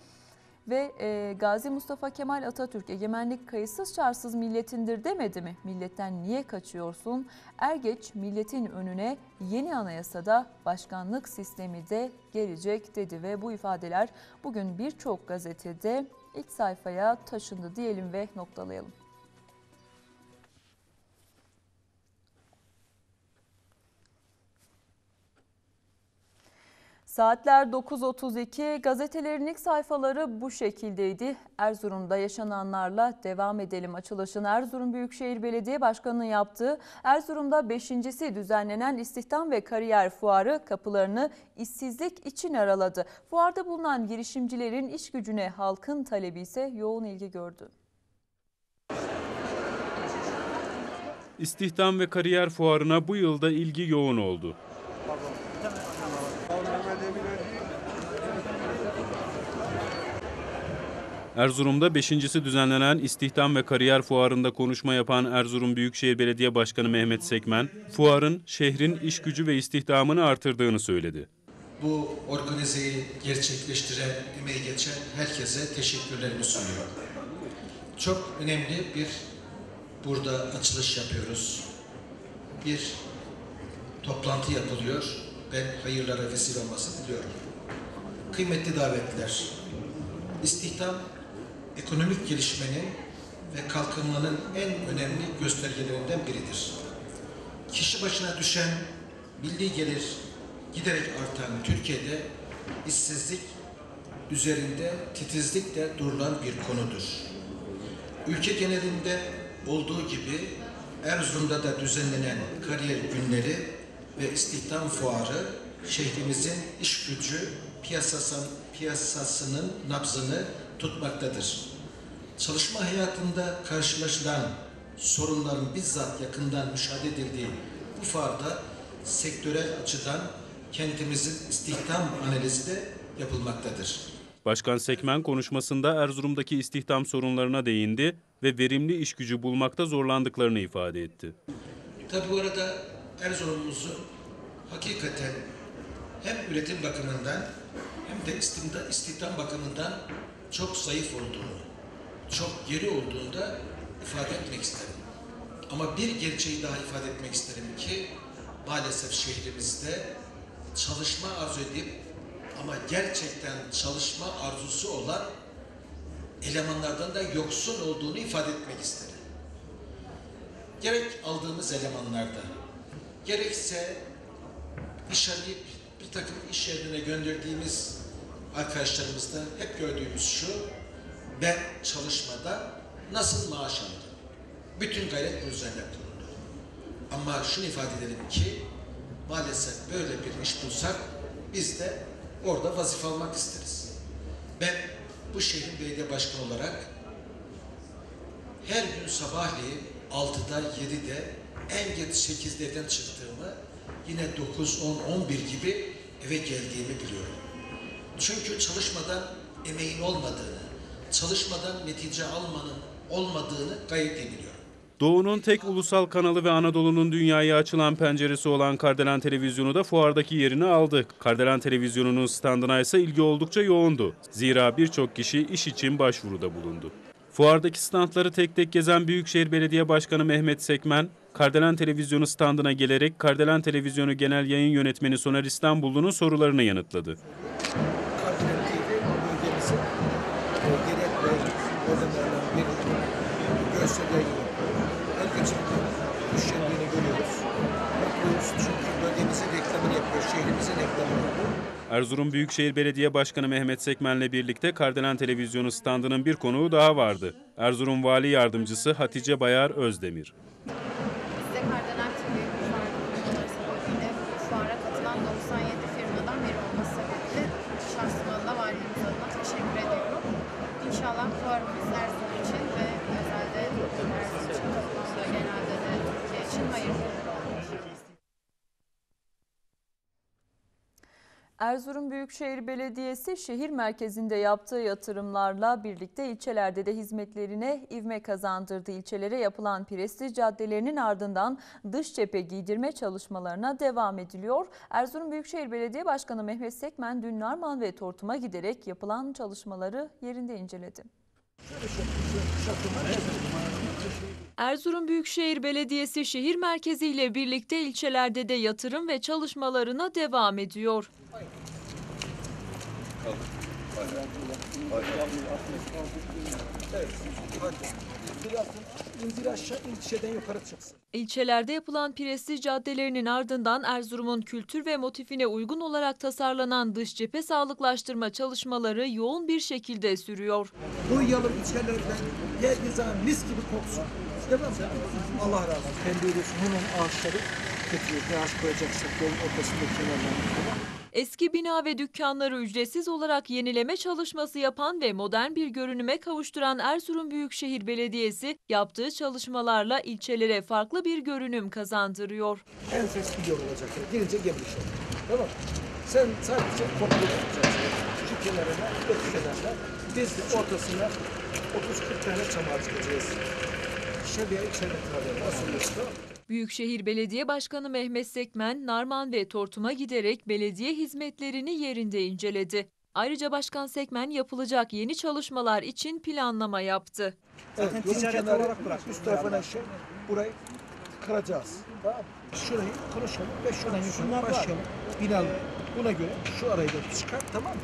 [SPEAKER 1] ve e, Gazi Mustafa Kemal Atatürk egemenlik kayıtsız şartsız milletindir demedi mi? Milletten niye kaçıyorsun? Er geç milletin önüne yeni anayasada başkanlık sistemi de gelecek dedi ve bu ifadeler bugün birçok gazetede ilk sayfaya taşındı diyelim ve noktalayalım. Saatler 9.32 gazetelerin ilk sayfaları bu şekildeydi. Erzurum'da yaşananlarla devam edelim açılışın. Erzurum Büyükşehir Belediye Başkanı'nın yaptığı Erzurum'da beşincisi düzenlenen istihdam ve kariyer fuarı kapılarını işsizlik için araladı. Fuarda bulunan girişimcilerin iş gücüne halkın talebi ise yoğun ilgi gördü.
[SPEAKER 7] İstihdam ve kariyer fuarına bu yılda ilgi yoğun oldu. Erzurum'da beşincisi düzenlenen İstihdam ve Kariyer Fuarı'nda konuşma yapan Erzurum Büyükşehir Belediye Başkanı Mehmet Sekmen, fuarın şehrin iş gücü ve istihdamını artırdığını söyledi.
[SPEAKER 11] Bu organizeyi gerçekleştiren, emeği geçen herkese teşekkürlerimi sunuyorum. Çok önemli bir burada açılış yapıyoruz. Bir toplantı yapılıyor. Ben hayırlara vesile olmasını diliyorum. Kıymetli davetliler, istihdam ekonomik gelişmenin ve kalkınmanın en önemli göstergelerinden biridir. Kişi başına düşen milli gelir giderek artan Türkiye'de işsizlik üzerinde titizlikle durulan bir konudur. Ülke genelinde olduğu gibi Erzurum'da da düzenlenen kariyer günleri ve istihdam fuarı şehrimizin iş gücü piyasasının, nabzını tutmaktadır. Çalışma hayatında karşılaşılan sorunların bizzat yakından müşahede edildiği bu fuarda sektörel açıdan kentimizin istihdam analizi de yapılmaktadır.
[SPEAKER 7] Başkan Sekmen konuşmasında Erzurum'daki istihdam sorunlarına değindi ve verimli iş gücü bulmakta zorlandıklarını ifade etti.
[SPEAKER 11] Tabi bu arada Erzurum'umuzun hakikaten hem üretim bakımından hem de istihdam bakımından çok zayıf olduğunu, çok geri olduğunu da ifade etmek isterim. Ama bir gerçeği daha ifade etmek isterim ki maalesef şehrimizde çalışma arzu edip ama gerçekten çalışma arzusu olan elemanlardan da yoksun olduğunu ifade etmek isterim. Gerek aldığımız elemanlarda, gerekse iş arayıp bir takım iş yerine gönderdiğimiz arkadaşlarımızda hep gördüğümüz şu, ben çalışmada nasıl maaş aldım? Bütün gayret bu üzerine kuruldu. Ama şunu ifade edelim ki, maalesef böyle bir iş bulsak, biz de orada vazife almak isteriz. Ben bu şehrin belediye başkanı olarak her gün sabahleyin 6'da 7'de en geç 8'de evden çıktığımı yine 9, 10, 11 gibi eve geldiğimi biliyorum. Çünkü çalışmadan emeğin olmadığını, çalışmadan netice almanın olmadığını gayet iyi.
[SPEAKER 7] Doğu'nun tek ulusal kanalı ve Anadolu'nun dünyaya açılan penceresi olan Kardelen Televizyonu da fuardaki yerini aldı. Kardelen Televizyonu'nun standına ise ilgi oldukça yoğundu. Zira birçok kişi iş için başvuruda bulundu. Fuardaki standları tek tek gezen Büyükşehir Belediye Başkanı Mehmet Sekmen, Kardelen Televizyonu standına gelerek Kardelen Televizyonu Genel Yayın Yönetmeni Soner İstanbullu'nun sorularını yanıtladı. Erzurum Büyükşehir Belediye Başkanı Mehmet Sekmen'le birlikte Kardelen Televizyonu standının bir konuğu daha vardı. Erzurum Vali Yardımcısı Hatice Bayar Özdemir.
[SPEAKER 12] Size Kardinal TV fuarı sebebiyle bu fuara katılan 97 firmadan biri olması sebebiyle şahsım adına valimiz adına teşekkür ediyorum. İnşallah fuarımız Erzurum için ve özelde Erzurum için toplamda genelde de Türkiye için hayırlı olur.
[SPEAKER 1] Erzurum Büyükşehir Belediyesi şehir merkezinde yaptığı yatırımlarla birlikte ilçelerde de hizmetlerine ivme kazandırdı. İlçelere yapılan prestij caddelerinin ardından dış cephe giydirme çalışmalarına devam ediliyor. Erzurum Büyükşehir Belediye Başkanı Mehmet Sekmen dün Narman ve Tortum'a giderek yapılan çalışmaları yerinde inceledi.
[SPEAKER 3] Erzurum Büyükşehir Belediyesi şehir merkeziyle birlikte ilçelerde de yatırım ve çalışmalarına devam ediyor.
[SPEAKER 13] İndir aşağı, ilçeden yukarı çıksın.
[SPEAKER 3] İlçelerde yapılan prestij caddelerinin ardından Erzurum'un kültür ve motifine uygun olarak tasarlanan dış cephe sağlıklaştırma çalışmaları yoğun bir şekilde sürüyor.
[SPEAKER 13] Uyuyalım içerilerden, geldiği zaman mis gibi koksun. Değil mi? Allah razı olsun. Kendi hemen ağaçları getiriyor. Ağaç koyacaksak yolun ortasında kenarlarına falan.
[SPEAKER 3] Eski bina ve dükkanları ücretsiz olarak yenileme çalışması yapan ve modern bir görünüme kavuşturan Erzurum Büyükşehir Belediyesi yaptığı çalışmalarla ilçelere farklı bir görünüm kazandırıyor.
[SPEAKER 13] Enfes bir yol olacak. Girince olur. Tamam? Sen sadece kopya yapacaksın. Şu kenarına, öbür kenarına. Biz ortasına 30-40 tane çam ağacı dikeceğiz. Şöyle içeride kalıyor. Nasıl mı?
[SPEAKER 3] Büyükşehir Belediye Başkanı Mehmet Sekmen, Narman ve Tortum'a giderek belediye hizmetlerini yerinde inceledi. Ayrıca Başkan Sekmen yapılacak yeni çalışmalar için planlama yaptı.
[SPEAKER 13] Evet, yolun kenarı üst tarafına şey, burayı kıracağız. Tamam mı? Şurayı konuşalım ve şuradan yukarı başlayalım. Binalım. Buna göre şu arayı da çıkar tamam mı?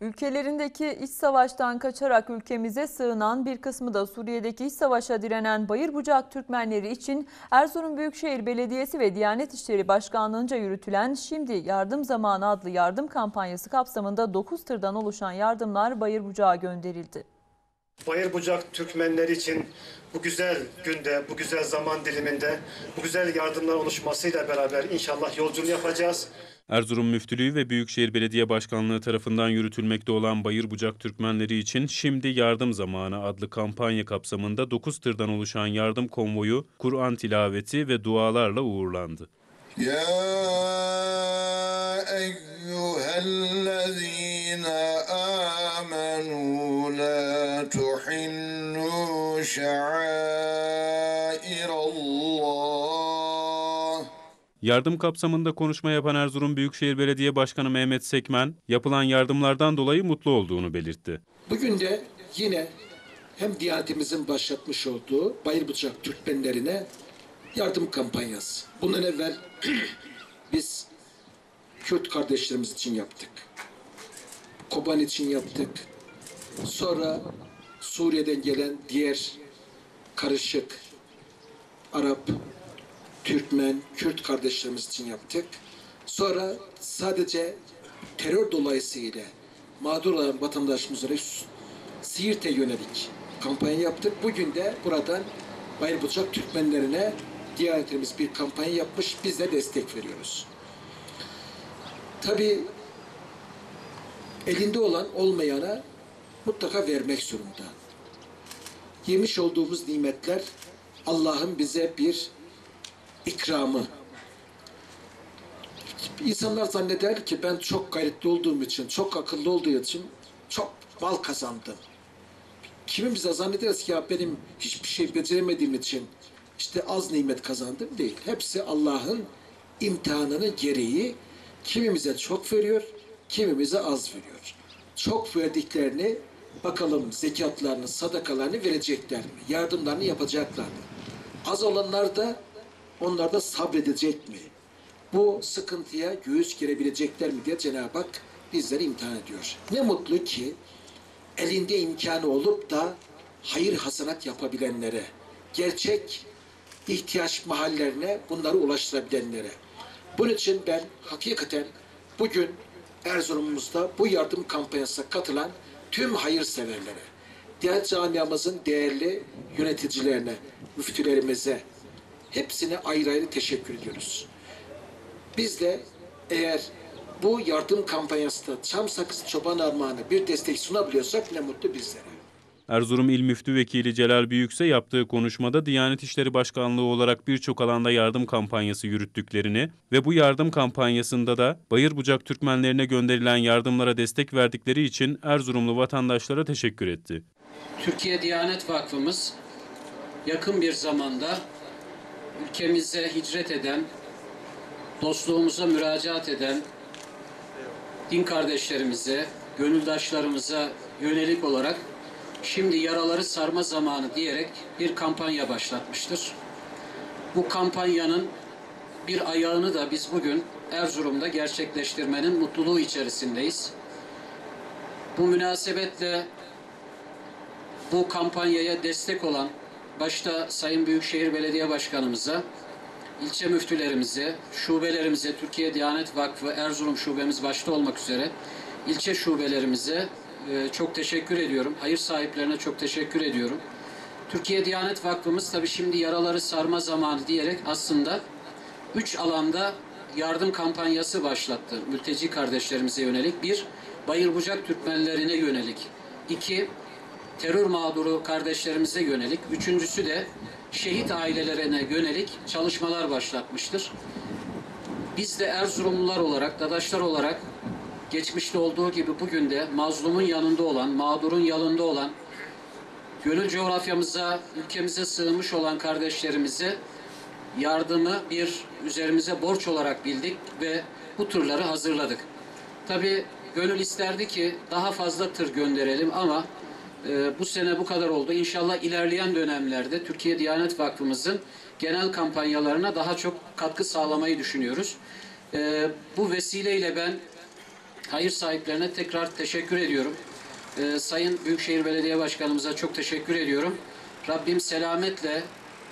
[SPEAKER 1] Ülkelerindeki iç savaştan kaçarak ülkemize sığınan bir kısmı da Suriye'deki iç savaşa direnen Bayır Bucak Türkmenleri için Erzurum Büyükşehir Belediyesi ve Diyanet İşleri Başkanlığı'nca yürütülen Şimdi Yardım Zamanı adlı yardım kampanyası kapsamında 9 tırdan oluşan yardımlar Bayır Bucak'a gönderildi.
[SPEAKER 14] Bayır Bucak Türkmenleri için bu güzel günde, bu güzel zaman diliminde, bu güzel yardımlar oluşmasıyla beraber inşallah yolculuğu yapacağız.
[SPEAKER 7] Erzurum Müftülüğü ve Büyükşehir Belediye Başkanlığı tarafından yürütülmekte olan Bayır Bucak Türkmenleri için Şimdi Yardım Zamanı adlı kampanya kapsamında 9 tırdan oluşan yardım konvoyu Kur'an tilaveti ve dualarla uğurlandı.
[SPEAKER 15] Ya eyyühellezine amenu la tuhillu şa'airallah
[SPEAKER 7] Yardım kapsamında konuşma yapan Erzurum Büyükşehir Belediye Başkanı Mehmet Sekmen, yapılan yardımlardan dolayı mutlu olduğunu belirtti.
[SPEAKER 11] Bugün de yine hem Diyanetimizin başlatmış olduğu Bayırbucak Türkmenlerine yardım kampanyası. Bundan evvel biz Kürt kardeşlerimiz için yaptık. Koban için yaptık. Sonra Suriye'den gelen diğer karışık Arap, Türkmen, Kürt kardeşlerimiz için yaptık. Sonra sadece terör dolayısıyla mağdur olan vatandaşımızlara Siirt'e yönelik kampanya yaptık. Bugün de buradan Bayırbucak Türkmenlerine Diyanetimiz bir kampanya yapmış. Biz de destek veriyoruz. Tabii elinde olan olmayana mutlaka vermek zorunda. Yemiş olduğumuz nimetler Allah'ın bize bir ikramı. İnsanlar zanneder ki ben çok gayretli olduğum için, çok akıllı olduğu için çok mal kazandım. Kimimiz de zannederiz ki ya benim hiçbir şey beceremediğim için işte az nimet kazandım değil. Hepsi Allah'ın imtihanının gereği kimimize çok veriyor, kimimize az veriyor. Çok verdiklerini bakalım zekatlarını, sadakalarını verecekler mi? Yardımlarını yapacaklar mı? Az olanlar da onlar da sabredecek mi? Bu sıkıntıya göğüs girebilecekler mi diye Cenab-ı Hak bizleri imtihan ediyor. Ne mutlu ki elinde imkanı olup da hayır hasanat yapabilenlere, gerçek ihtiyaç mahallerine bunları ulaştırabilenlere. Bunun için ben hakikaten bugün Erzurum'umuzda bu yardım kampanyasına katılan tüm hayırseverlere, Diyanet camiamızın değerli yöneticilerine, müftülerimize hepsine ayrı ayrı teşekkür ediyoruz. Biz de eğer bu yardım kampanyasında Çam Sakız Çoban Armağanı bir destek sunabiliyorsak ne mutlu bizlere.
[SPEAKER 7] Erzurum İl Müftü Vekili Celal Büyükse yaptığı konuşmada Diyanet İşleri Başkanlığı olarak birçok alanda yardım kampanyası yürüttüklerini ve bu yardım kampanyasında da Bayırbucak Türkmenlerine gönderilen yardımlara destek verdikleri için Erzurumlu vatandaşlara teşekkür etti.
[SPEAKER 8] Türkiye Diyanet Vakfımız yakın bir zamanda ülkemize hicret eden, dostluğumuza müracaat eden din kardeşlerimize, gönüldaşlarımıza yönelik olarak şimdi yaraları sarma zamanı diyerek bir kampanya başlatmıştır. Bu kampanyanın bir ayağını da biz bugün Erzurum'da gerçekleştirmenin mutluluğu içerisindeyiz. Bu münasebetle bu kampanyaya destek olan başta Sayın Büyükşehir Belediye Başkanımıza, ilçe müftülerimize, şubelerimize, Türkiye Diyanet Vakfı Erzurum şubemiz başta olmak üzere ilçe şubelerimize e, çok teşekkür ediyorum. Hayır sahiplerine çok teşekkür ediyorum. Türkiye Diyanet Vakfımız tabii şimdi yaraları sarma zamanı diyerek aslında üç alanda yardım kampanyası başlattı. Mülteci kardeşlerimize yönelik. Bir, Bayırbucak Türkmenlerine yönelik. İki, terör mağduru kardeşlerimize yönelik. Üçüncüsü de şehit ailelerine yönelik çalışmalar başlatmıştır. Biz de Erzurumlular olarak, dadaşlar olarak geçmişte olduğu gibi bugün de mazlumun yanında olan, mağdurun yanında olan, gönül coğrafyamıza, ülkemize sığınmış olan kardeşlerimize yardımı bir üzerimize borç olarak bildik ve bu turları hazırladık. Tabii gönül isterdi ki daha fazla tır gönderelim ama bu sene bu kadar oldu. İnşallah ilerleyen dönemlerde Türkiye Diyanet Vakfımızın genel kampanyalarına daha çok katkı sağlamayı düşünüyoruz. E, bu vesileyle ben hayır sahiplerine tekrar teşekkür ediyorum. E, Sayın Büyükşehir Belediye Başkanımıza çok teşekkür ediyorum. Rabbim selametle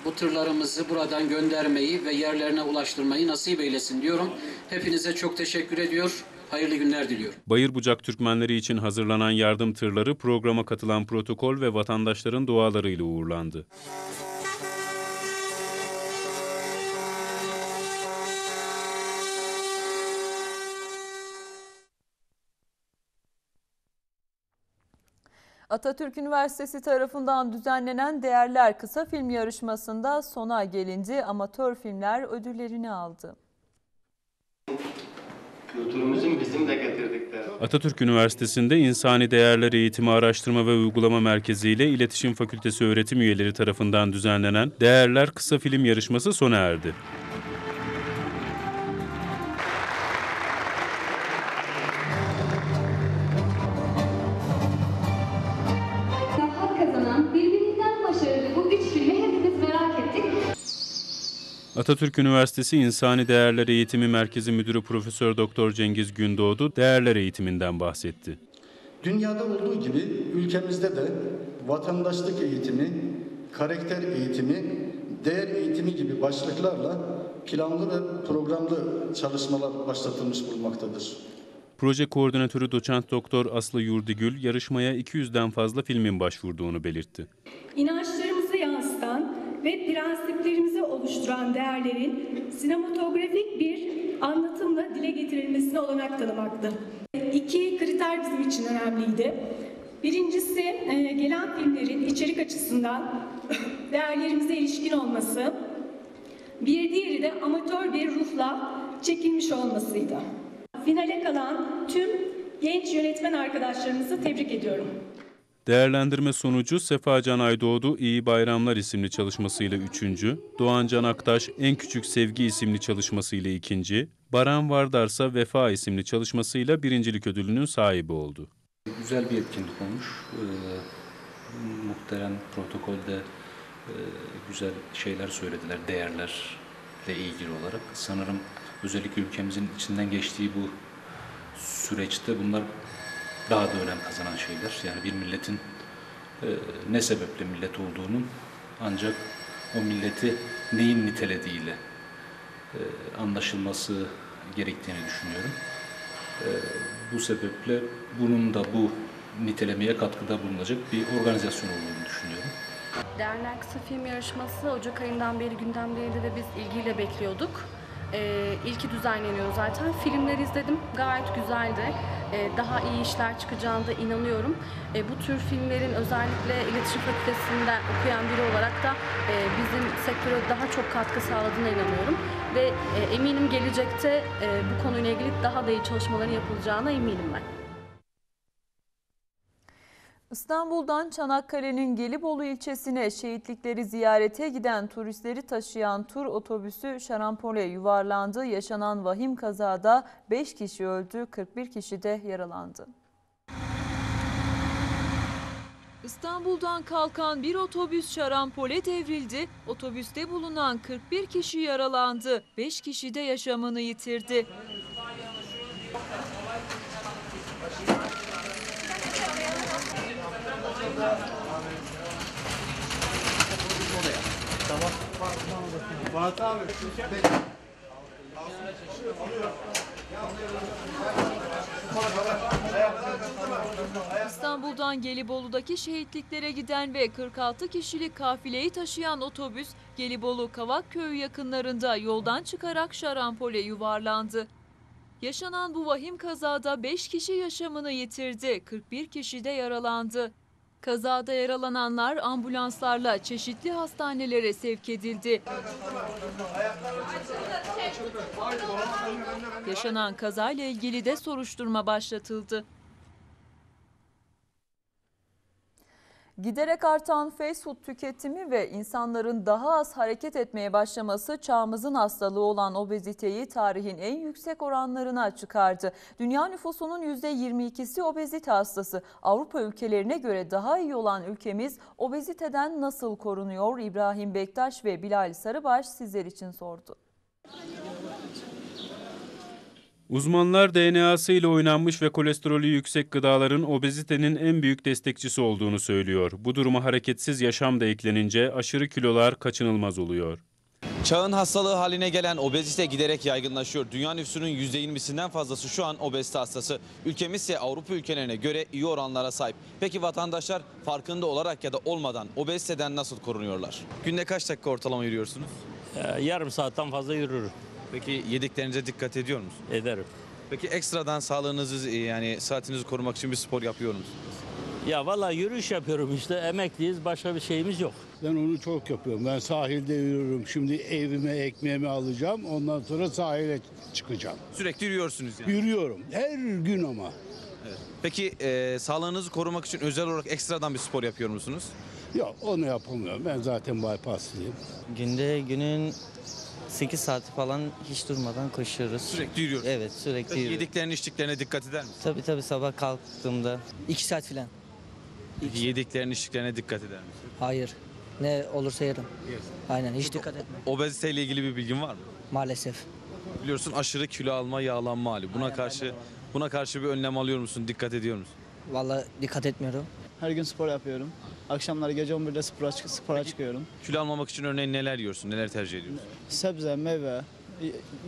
[SPEAKER 8] bu tırlarımızı buradan göndermeyi ve yerlerine ulaştırmayı nasip eylesin diyorum. Hepinize çok teşekkür ediyor. Hayırlı günler diliyorum.
[SPEAKER 7] Bayırbucak Türkmenleri için hazırlanan yardım tırları programa katılan protokol ve vatandaşların dualarıyla uğurlandı.
[SPEAKER 1] Atatürk Üniversitesi tarafından düzenlenen Değerler Kısa Film Yarışması'nda sona gelindi. Amatör filmler ödüllerini aldı.
[SPEAKER 16] Kültürümüzün bizim de getirdikleri.
[SPEAKER 7] Atatürk Üniversitesi'nde İnsani Değerler Eğitimi Araştırma ve Uygulama Merkezi ile İletişim Fakültesi öğretim üyeleri tarafından düzenlenen Değerler Kısa Film Yarışması sona erdi. Atatürk Üniversitesi İnsani Değerler Eğitimi Merkezi Müdürü Profesör Doktor Cengiz Gündoğdu değerler eğitiminden bahsetti.
[SPEAKER 17] Dünyada olduğu gibi ülkemizde de vatandaşlık eğitimi, karakter eğitimi, değer eğitimi gibi başlıklarla planlı ve programlı çalışmalar başlatılmış bulunmaktadır.
[SPEAKER 7] Proje koordinatörü doçent doktor Aslı Yurdigül yarışmaya 200'den fazla filmin başvurduğunu belirtti.
[SPEAKER 18] Yansıtan ve prensiplerimizi oluşturan değerlerin sinematografik bir anlatımla dile getirilmesine olanak tanımaktı. İki kriter bizim için önemliydi. Birincisi e, gelen filmlerin içerik açısından değerlerimize ilişkin olması. Bir diğeri de amatör bir ruhla çekilmiş olmasıydı. Finale kalan tüm genç yönetmen arkadaşlarımızı tebrik ediyorum.
[SPEAKER 7] Değerlendirme sonucu Sefa Can Aydoğdu İyi Bayramlar isimli çalışmasıyla üçüncü, Doğan Can Aktaş En Küçük Sevgi isimli çalışmasıyla ikinci, Baran Vardarsa Vefa isimli çalışmasıyla birincilik ödülünün sahibi oldu.
[SPEAKER 19] Güzel bir etkinlik olmuş. Ee, muhterem protokolde e, güzel şeyler söylediler, değerlerle ilgili olarak. Sanırım özellikle ülkemizin içinden geçtiği bu süreçte bunlar daha da önem kazanan şeyler. Yani bir milletin e, ne sebeple millet olduğunun ancak o milleti neyin nitelediğiyle e, anlaşılması gerektiğini düşünüyorum. E, bu sebeple bunun da bu nitelemeye katkıda bulunacak bir organizasyon olduğunu düşünüyorum.
[SPEAKER 20] Değerler Kısa Film Yarışması Ocak ayından beri gündemdeydi ve biz ilgiyle bekliyorduk. Ee, ilki düzenleniyor zaten. Filmleri izledim. Gayet güzeldi. e, daha iyi işler çıkacağına da inanıyorum. E, bu tür filmlerin özellikle iletişim fakültesinden okuyan biri olarak da e, bizim sektöre daha çok katkı sağladığına inanıyorum. Ve e, eminim gelecekte e, bu konuyla ilgili daha da iyi çalışmaların yapılacağına eminim ben.
[SPEAKER 1] İstanbul'dan Çanakkale'nin Gelibolu ilçesine şehitlikleri ziyarete giden turistleri taşıyan tur otobüsü şarampole yuvarlandı. Yaşanan vahim kazada 5 kişi öldü, 41 kişi de yaralandı.
[SPEAKER 3] İstanbul'dan kalkan bir otobüs şarampole devrildi. Otobüste bulunan 41 kişi yaralandı. 5 kişi de yaşamını yitirdi. İstanbul'dan Gelibolu'daki şehitliklere giden ve 46 kişilik kafileyi taşıyan otobüs Gelibolu Kavakköy yakınlarında yoldan çıkarak şarampole yuvarlandı. Yaşanan bu vahim kazada 5 kişi yaşamını yitirdi, 41 kişi de yaralandı. Kazada yaralananlar ambulanslarla çeşitli hastanelere sevk edildi. Yaşanan kazayla ilgili de soruşturma başlatıldı.
[SPEAKER 1] Giderek artan fast food tüketimi ve insanların daha az hareket etmeye başlaması çağımızın hastalığı olan obeziteyi tarihin en yüksek oranlarına çıkardı. Dünya nüfusunun %22'si obezite hastası. Avrupa ülkelerine göre daha iyi olan ülkemiz obeziteden nasıl korunuyor? İbrahim Bektaş ve Bilal Sarıbaş sizler için sordu.
[SPEAKER 7] Uzmanlar DNA'sı ile oynanmış ve kolesterolü yüksek gıdaların obezitenin en büyük destekçisi olduğunu söylüyor. Bu duruma hareketsiz yaşam da eklenince aşırı kilolar kaçınılmaz oluyor.
[SPEAKER 21] Çağın hastalığı haline gelen obezite giderek yaygınlaşıyor. Dünya nüfusunun %20'sinden fazlası şu an obezite hastası. Ülkemiz ise Avrupa ülkelerine göre iyi oranlara sahip. Peki vatandaşlar farkında olarak ya da olmadan obeziteden nasıl korunuyorlar? Günde kaç dakika ortalama yürüyorsunuz?
[SPEAKER 22] yarım saatten fazla yürürüm.
[SPEAKER 21] Peki yediklerinize dikkat ediyor musunuz?
[SPEAKER 22] Ederim.
[SPEAKER 21] Peki ekstradan sağlığınızı yani saatinizi korumak için bir spor yapıyor musunuz?
[SPEAKER 22] Ya vallahi yürüyüş yapıyorum işte emekliyiz başka bir şeyimiz yok.
[SPEAKER 23] Ben onu çok yapıyorum. Ben sahilde yürüyorum. Şimdi evime ekmeğimi alacağım. Ondan sonra sahile çıkacağım.
[SPEAKER 21] Sürekli yürüyorsunuz yani.
[SPEAKER 23] Yürüyorum. Her gün ama.
[SPEAKER 21] Evet. Peki e, sağlığınızı korumak için özel olarak ekstradan bir spor yapıyor musunuz?
[SPEAKER 23] Yok onu yapamıyorum. Ben zaten bypasslıyım.
[SPEAKER 24] Günde günün 8 saati falan hiç durmadan koşuyoruz.
[SPEAKER 21] Sürekli yürüyoruz.
[SPEAKER 24] Evet sürekli
[SPEAKER 21] Peki
[SPEAKER 24] yürüyoruz.
[SPEAKER 21] yediklerine içtiklerine dikkat eder misiniz?
[SPEAKER 24] Tabii tabii sabah kalktığımda 2 saat falan.
[SPEAKER 21] Peki yediklerine içtiklerine dikkat eder misiniz?
[SPEAKER 24] Hayır. Ne olursa yerim. Aynen hiç dikkat etme.
[SPEAKER 21] Obeziteyle ilgili bir bilgin var mı?
[SPEAKER 24] Maalesef.
[SPEAKER 21] Biliyorsun aşırı kilo alma, yağlanma hali. Buna karşı buna karşı bir önlem alıyor musun? Dikkat ediyor musun?
[SPEAKER 24] Vallahi dikkat etmiyorum.
[SPEAKER 25] Her gün spor yapıyorum. Akşamları gece 11'de spora, çık- spora çıkıyorum.
[SPEAKER 21] Kilo almamak için örneğin neler yiyorsun? Neler tercih ediyorsun?
[SPEAKER 25] Sebze, meyve,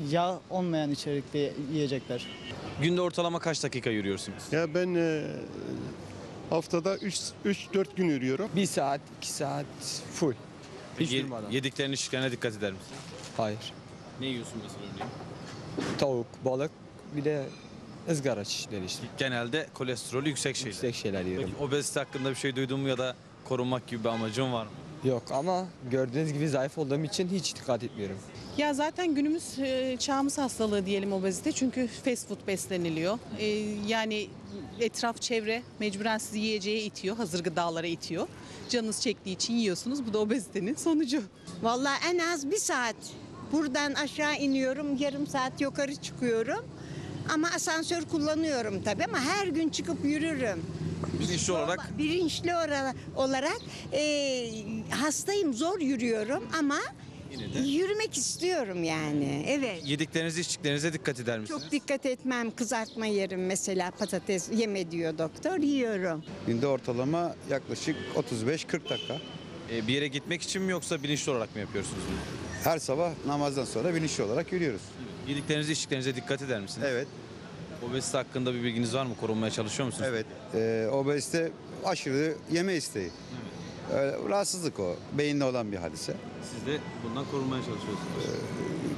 [SPEAKER 25] yağ olmayan içerikli yiyecekler.
[SPEAKER 21] Günde ortalama kaç dakika yürüyorsunuz?
[SPEAKER 26] Ya ben e, haftada 3-4 gün yürüyorum.
[SPEAKER 27] Bir saat, iki saat full. Hiç durmadan.
[SPEAKER 21] yediklerine içtiklerine dikkat eder misin?
[SPEAKER 27] Hayır.
[SPEAKER 21] Ne yiyorsun mesela örneğin?
[SPEAKER 27] Tavuk, balık, bir de ızgara çeşitleri işte.
[SPEAKER 21] Genelde kolesterolü yüksek şeyler.
[SPEAKER 27] Yüksek şeyler yiyorum.
[SPEAKER 21] Peki obezite hakkında bir şey duydun mu ya da korunmak gibi bir amacın var mı?
[SPEAKER 27] Yok ama gördüğünüz gibi zayıf olduğum için hiç dikkat etmiyorum.
[SPEAKER 28] Ya zaten günümüz e, çağımız hastalığı diyelim obezite çünkü fast food besleniliyor. E, yani etraf çevre mecburen sizi yiyeceğe itiyor, hazır gıdalara itiyor. Canınız çektiği için yiyorsunuz. Bu da obezitenin sonucu.
[SPEAKER 29] Vallahi en az bir saat. Buradan aşağı iniyorum, yarım saat yukarı çıkıyorum. Ama asansör kullanıyorum tabii ama her gün çıkıp yürürüm.
[SPEAKER 21] Bilinçli olarak
[SPEAKER 29] Bilinçli ora- olarak e, hastayım, zor yürüyorum ama
[SPEAKER 21] yine de
[SPEAKER 29] yürümek istiyorum yani. Evet.
[SPEAKER 21] yediklerinize içtiklerinize dikkat eder misiniz?
[SPEAKER 29] Çok dikkat etmem. Kızartma yerim mesela patates yeme diyor doktor. Yiyorum.
[SPEAKER 21] Günde ortalama yaklaşık 35-40 dakika. E, bir yere gitmek için mi yoksa bilinçli olarak mı yapıyorsunuz bunu?
[SPEAKER 30] Her sabah namazdan sonra bilinçli olarak yürüyoruz.
[SPEAKER 21] Yediklerinize içtiklerinize dikkat eder misiniz?
[SPEAKER 30] Evet.
[SPEAKER 21] Obezite hakkında bir bilginiz var mı? Korunmaya çalışıyor musunuz?
[SPEAKER 30] Evet. Ee, obezite aşırı yeme isteği. Öyle, rahatsızlık o. Beyinde olan bir hadise.
[SPEAKER 21] Siz de bundan korunmaya çalışıyorsunuz.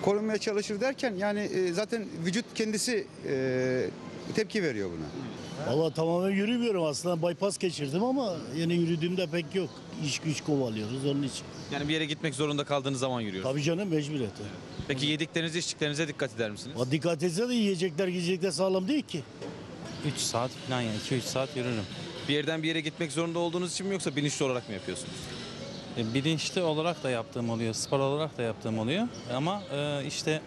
[SPEAKER 30] Korunmaya çalışır derken yani e, zaten vücut kendisi e, tepki veriyor buna.
[SPEAKER 23] Valla tamamen yürümüyorum aslında bypass geçirdim ama yine yürüdüğümde pek yok. İş güç kovalıyoruz onun için.
[SPEAKER 21] Yani bir yere gitmek zorunda kaldığınız zaman yürüyorsunuz.
[SPEAKER 23] Tabii canım mecburiyeti.
[SPEAKER 21] Peki yediklerinize içtiklerinize dikkat eder misiniz?
[SPEAKER 23] O dikkat etse de yiyecekler giyecekler sağlam değil ki.
[SPEAKER 24] 3 saat falan yani 2-3 saat yürürüm.
[SPEAKER 21] Bir yerden bir yere gitmek zorunda olduğunuz için mi yoksa bilinçli olarak mı yapıyorsunuz?
[SPEAKER 24] E, bilinçli olarak da yaptığım oluyor, spor olarak da yaptığım oluyor. Ama e, işte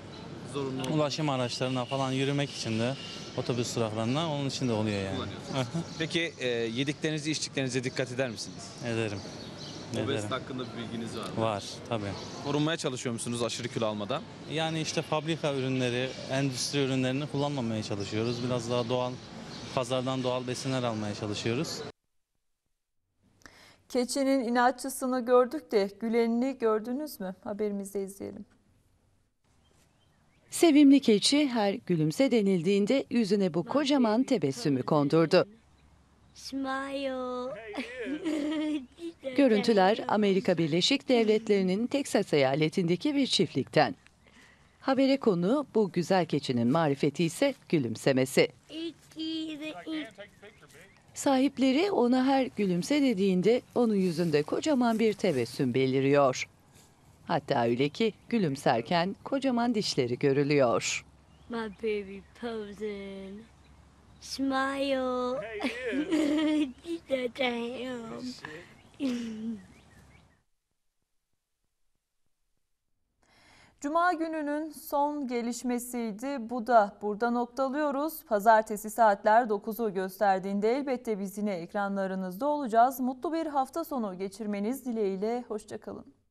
[SPEAKER 21] Zorunlu
[SPEAKER 24] ulaşım araçlarına falan yürümek için de otobüs duraklarına onun için de oluyor yani.
[SPEAKER 21] Peki e, yediklerinize içtiklerinize dikkat eder misiniz?
[SPEAKER 24] Ederim. Ederim.
[SPEAKER 21] Obezite hakkında bir bilginiz var mı?
[SPEAKER 24] Var tabii.
[SPEAKER 21] Korunmaya çalışıyor musunuz aşırı kilo almadan?
[SPEAKER 24] Yani işte fabrika ürünleri, endüstri ürünlerini kullanmamaya çalışıyoruz. Biraz daha doğal, pazardan doğal besinler almaya çalışıyoruz.
[SPEAKER 1] Keçinin inatçısını gördük de gülenini gördünüz mü? Haberimizde izleyelim.
[SPEAKER 4] Sevimli keçi her gülümse denildiğinde yüzüne bu kocaman tebessümü kondurdu. Görüntüler Amerika Birleşik Devletleri'nin Teksas eyaletindeki bir çiftlikten. Habere konu bu güzel keçinin marifeti ise gülümsemesi. Sahipleri ona her gülümse dediğinde onun yüzünde kocaman bir tebessüm beliriyor. Hatta öyle ki gülümserken kocaman dişleri görülüyor.
[SPEAKER 31] My baby posing. Smile. Damn.
[SPEAKER 1] Cuma gününün son gelişmesiydi. Bu da burada noktalıyoruz. Pazartesi saatler 9'u gösterdiğinde elbette biz yine ekranlarınızda olacağız. Mutlu bir hafta sonu geçirmeniz dileğiyle. Hoşçakalın.